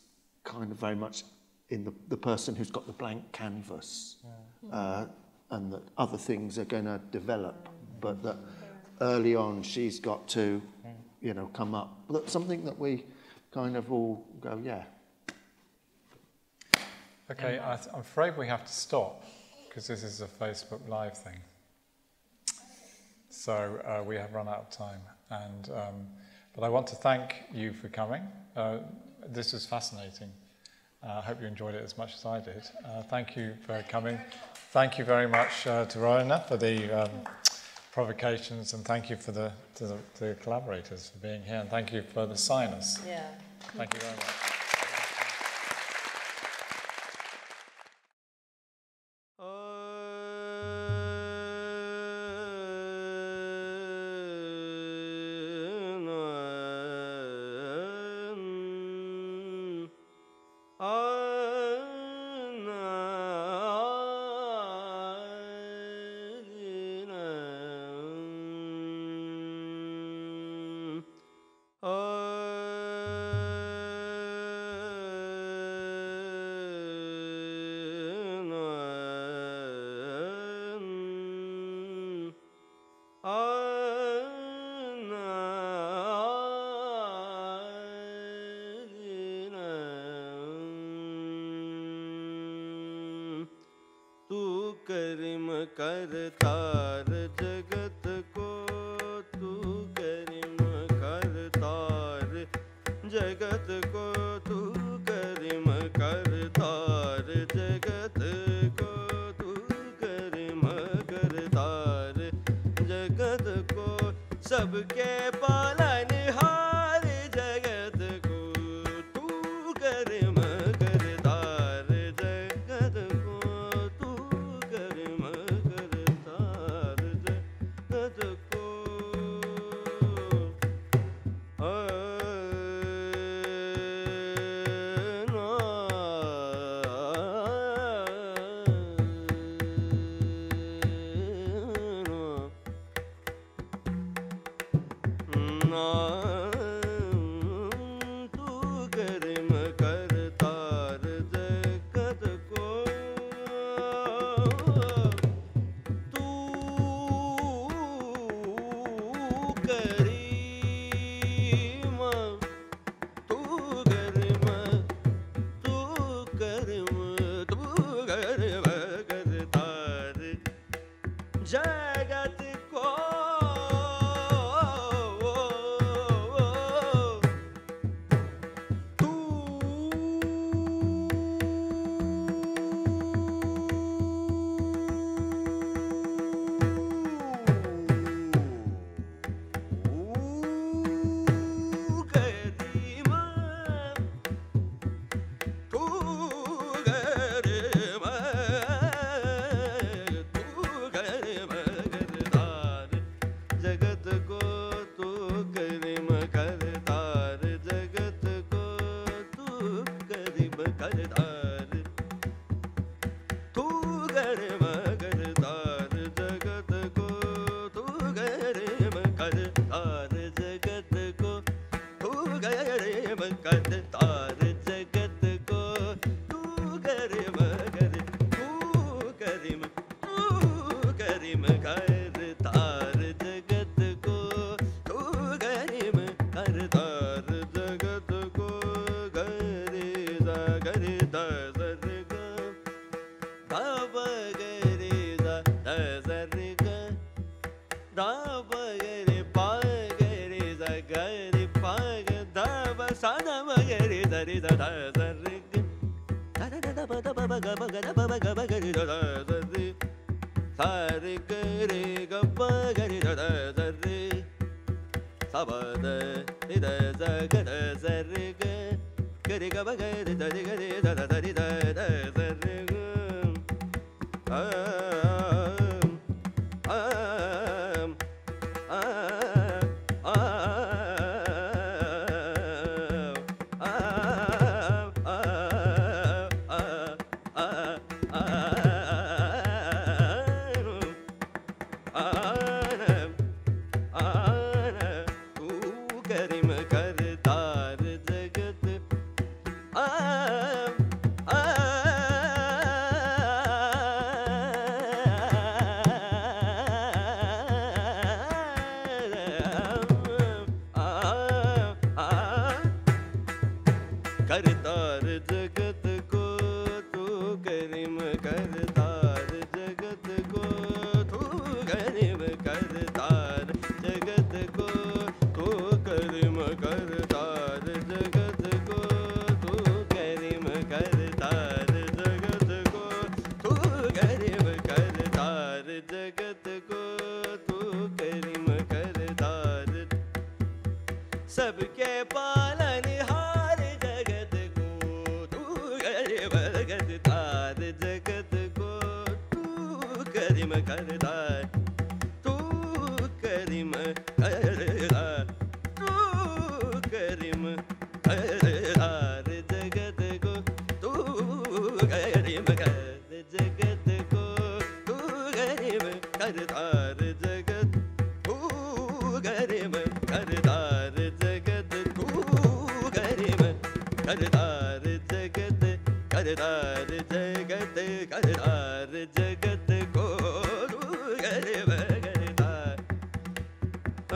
kind of very much in the, the person who's got the blank canvas, uh, and that other things are going to develop, but that early on she's got to, you know, come up. But something that we kind of all go, yeah. Okay, I th- I'm afraid we have to stop because this is a Facebook Live thing. So uh, we have run out of time. And, um, but I want to thank you for coming. Uh, this was fascinating. Uh, I hope you enjoyed it as much as I did. Uh, thank you for coming. Thank you very much uh, to Royona for the um, provocations, and thank you for the, to the, to the collaborators for being here, and thank you for the signers. Yeah. Thank you very much.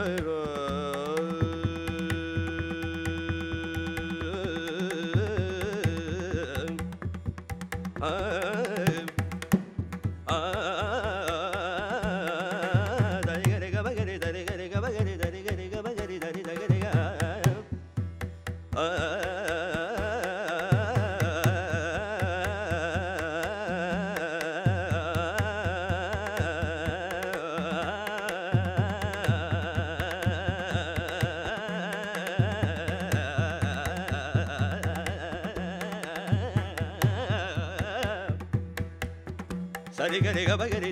Oh, uh -huh.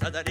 Sada,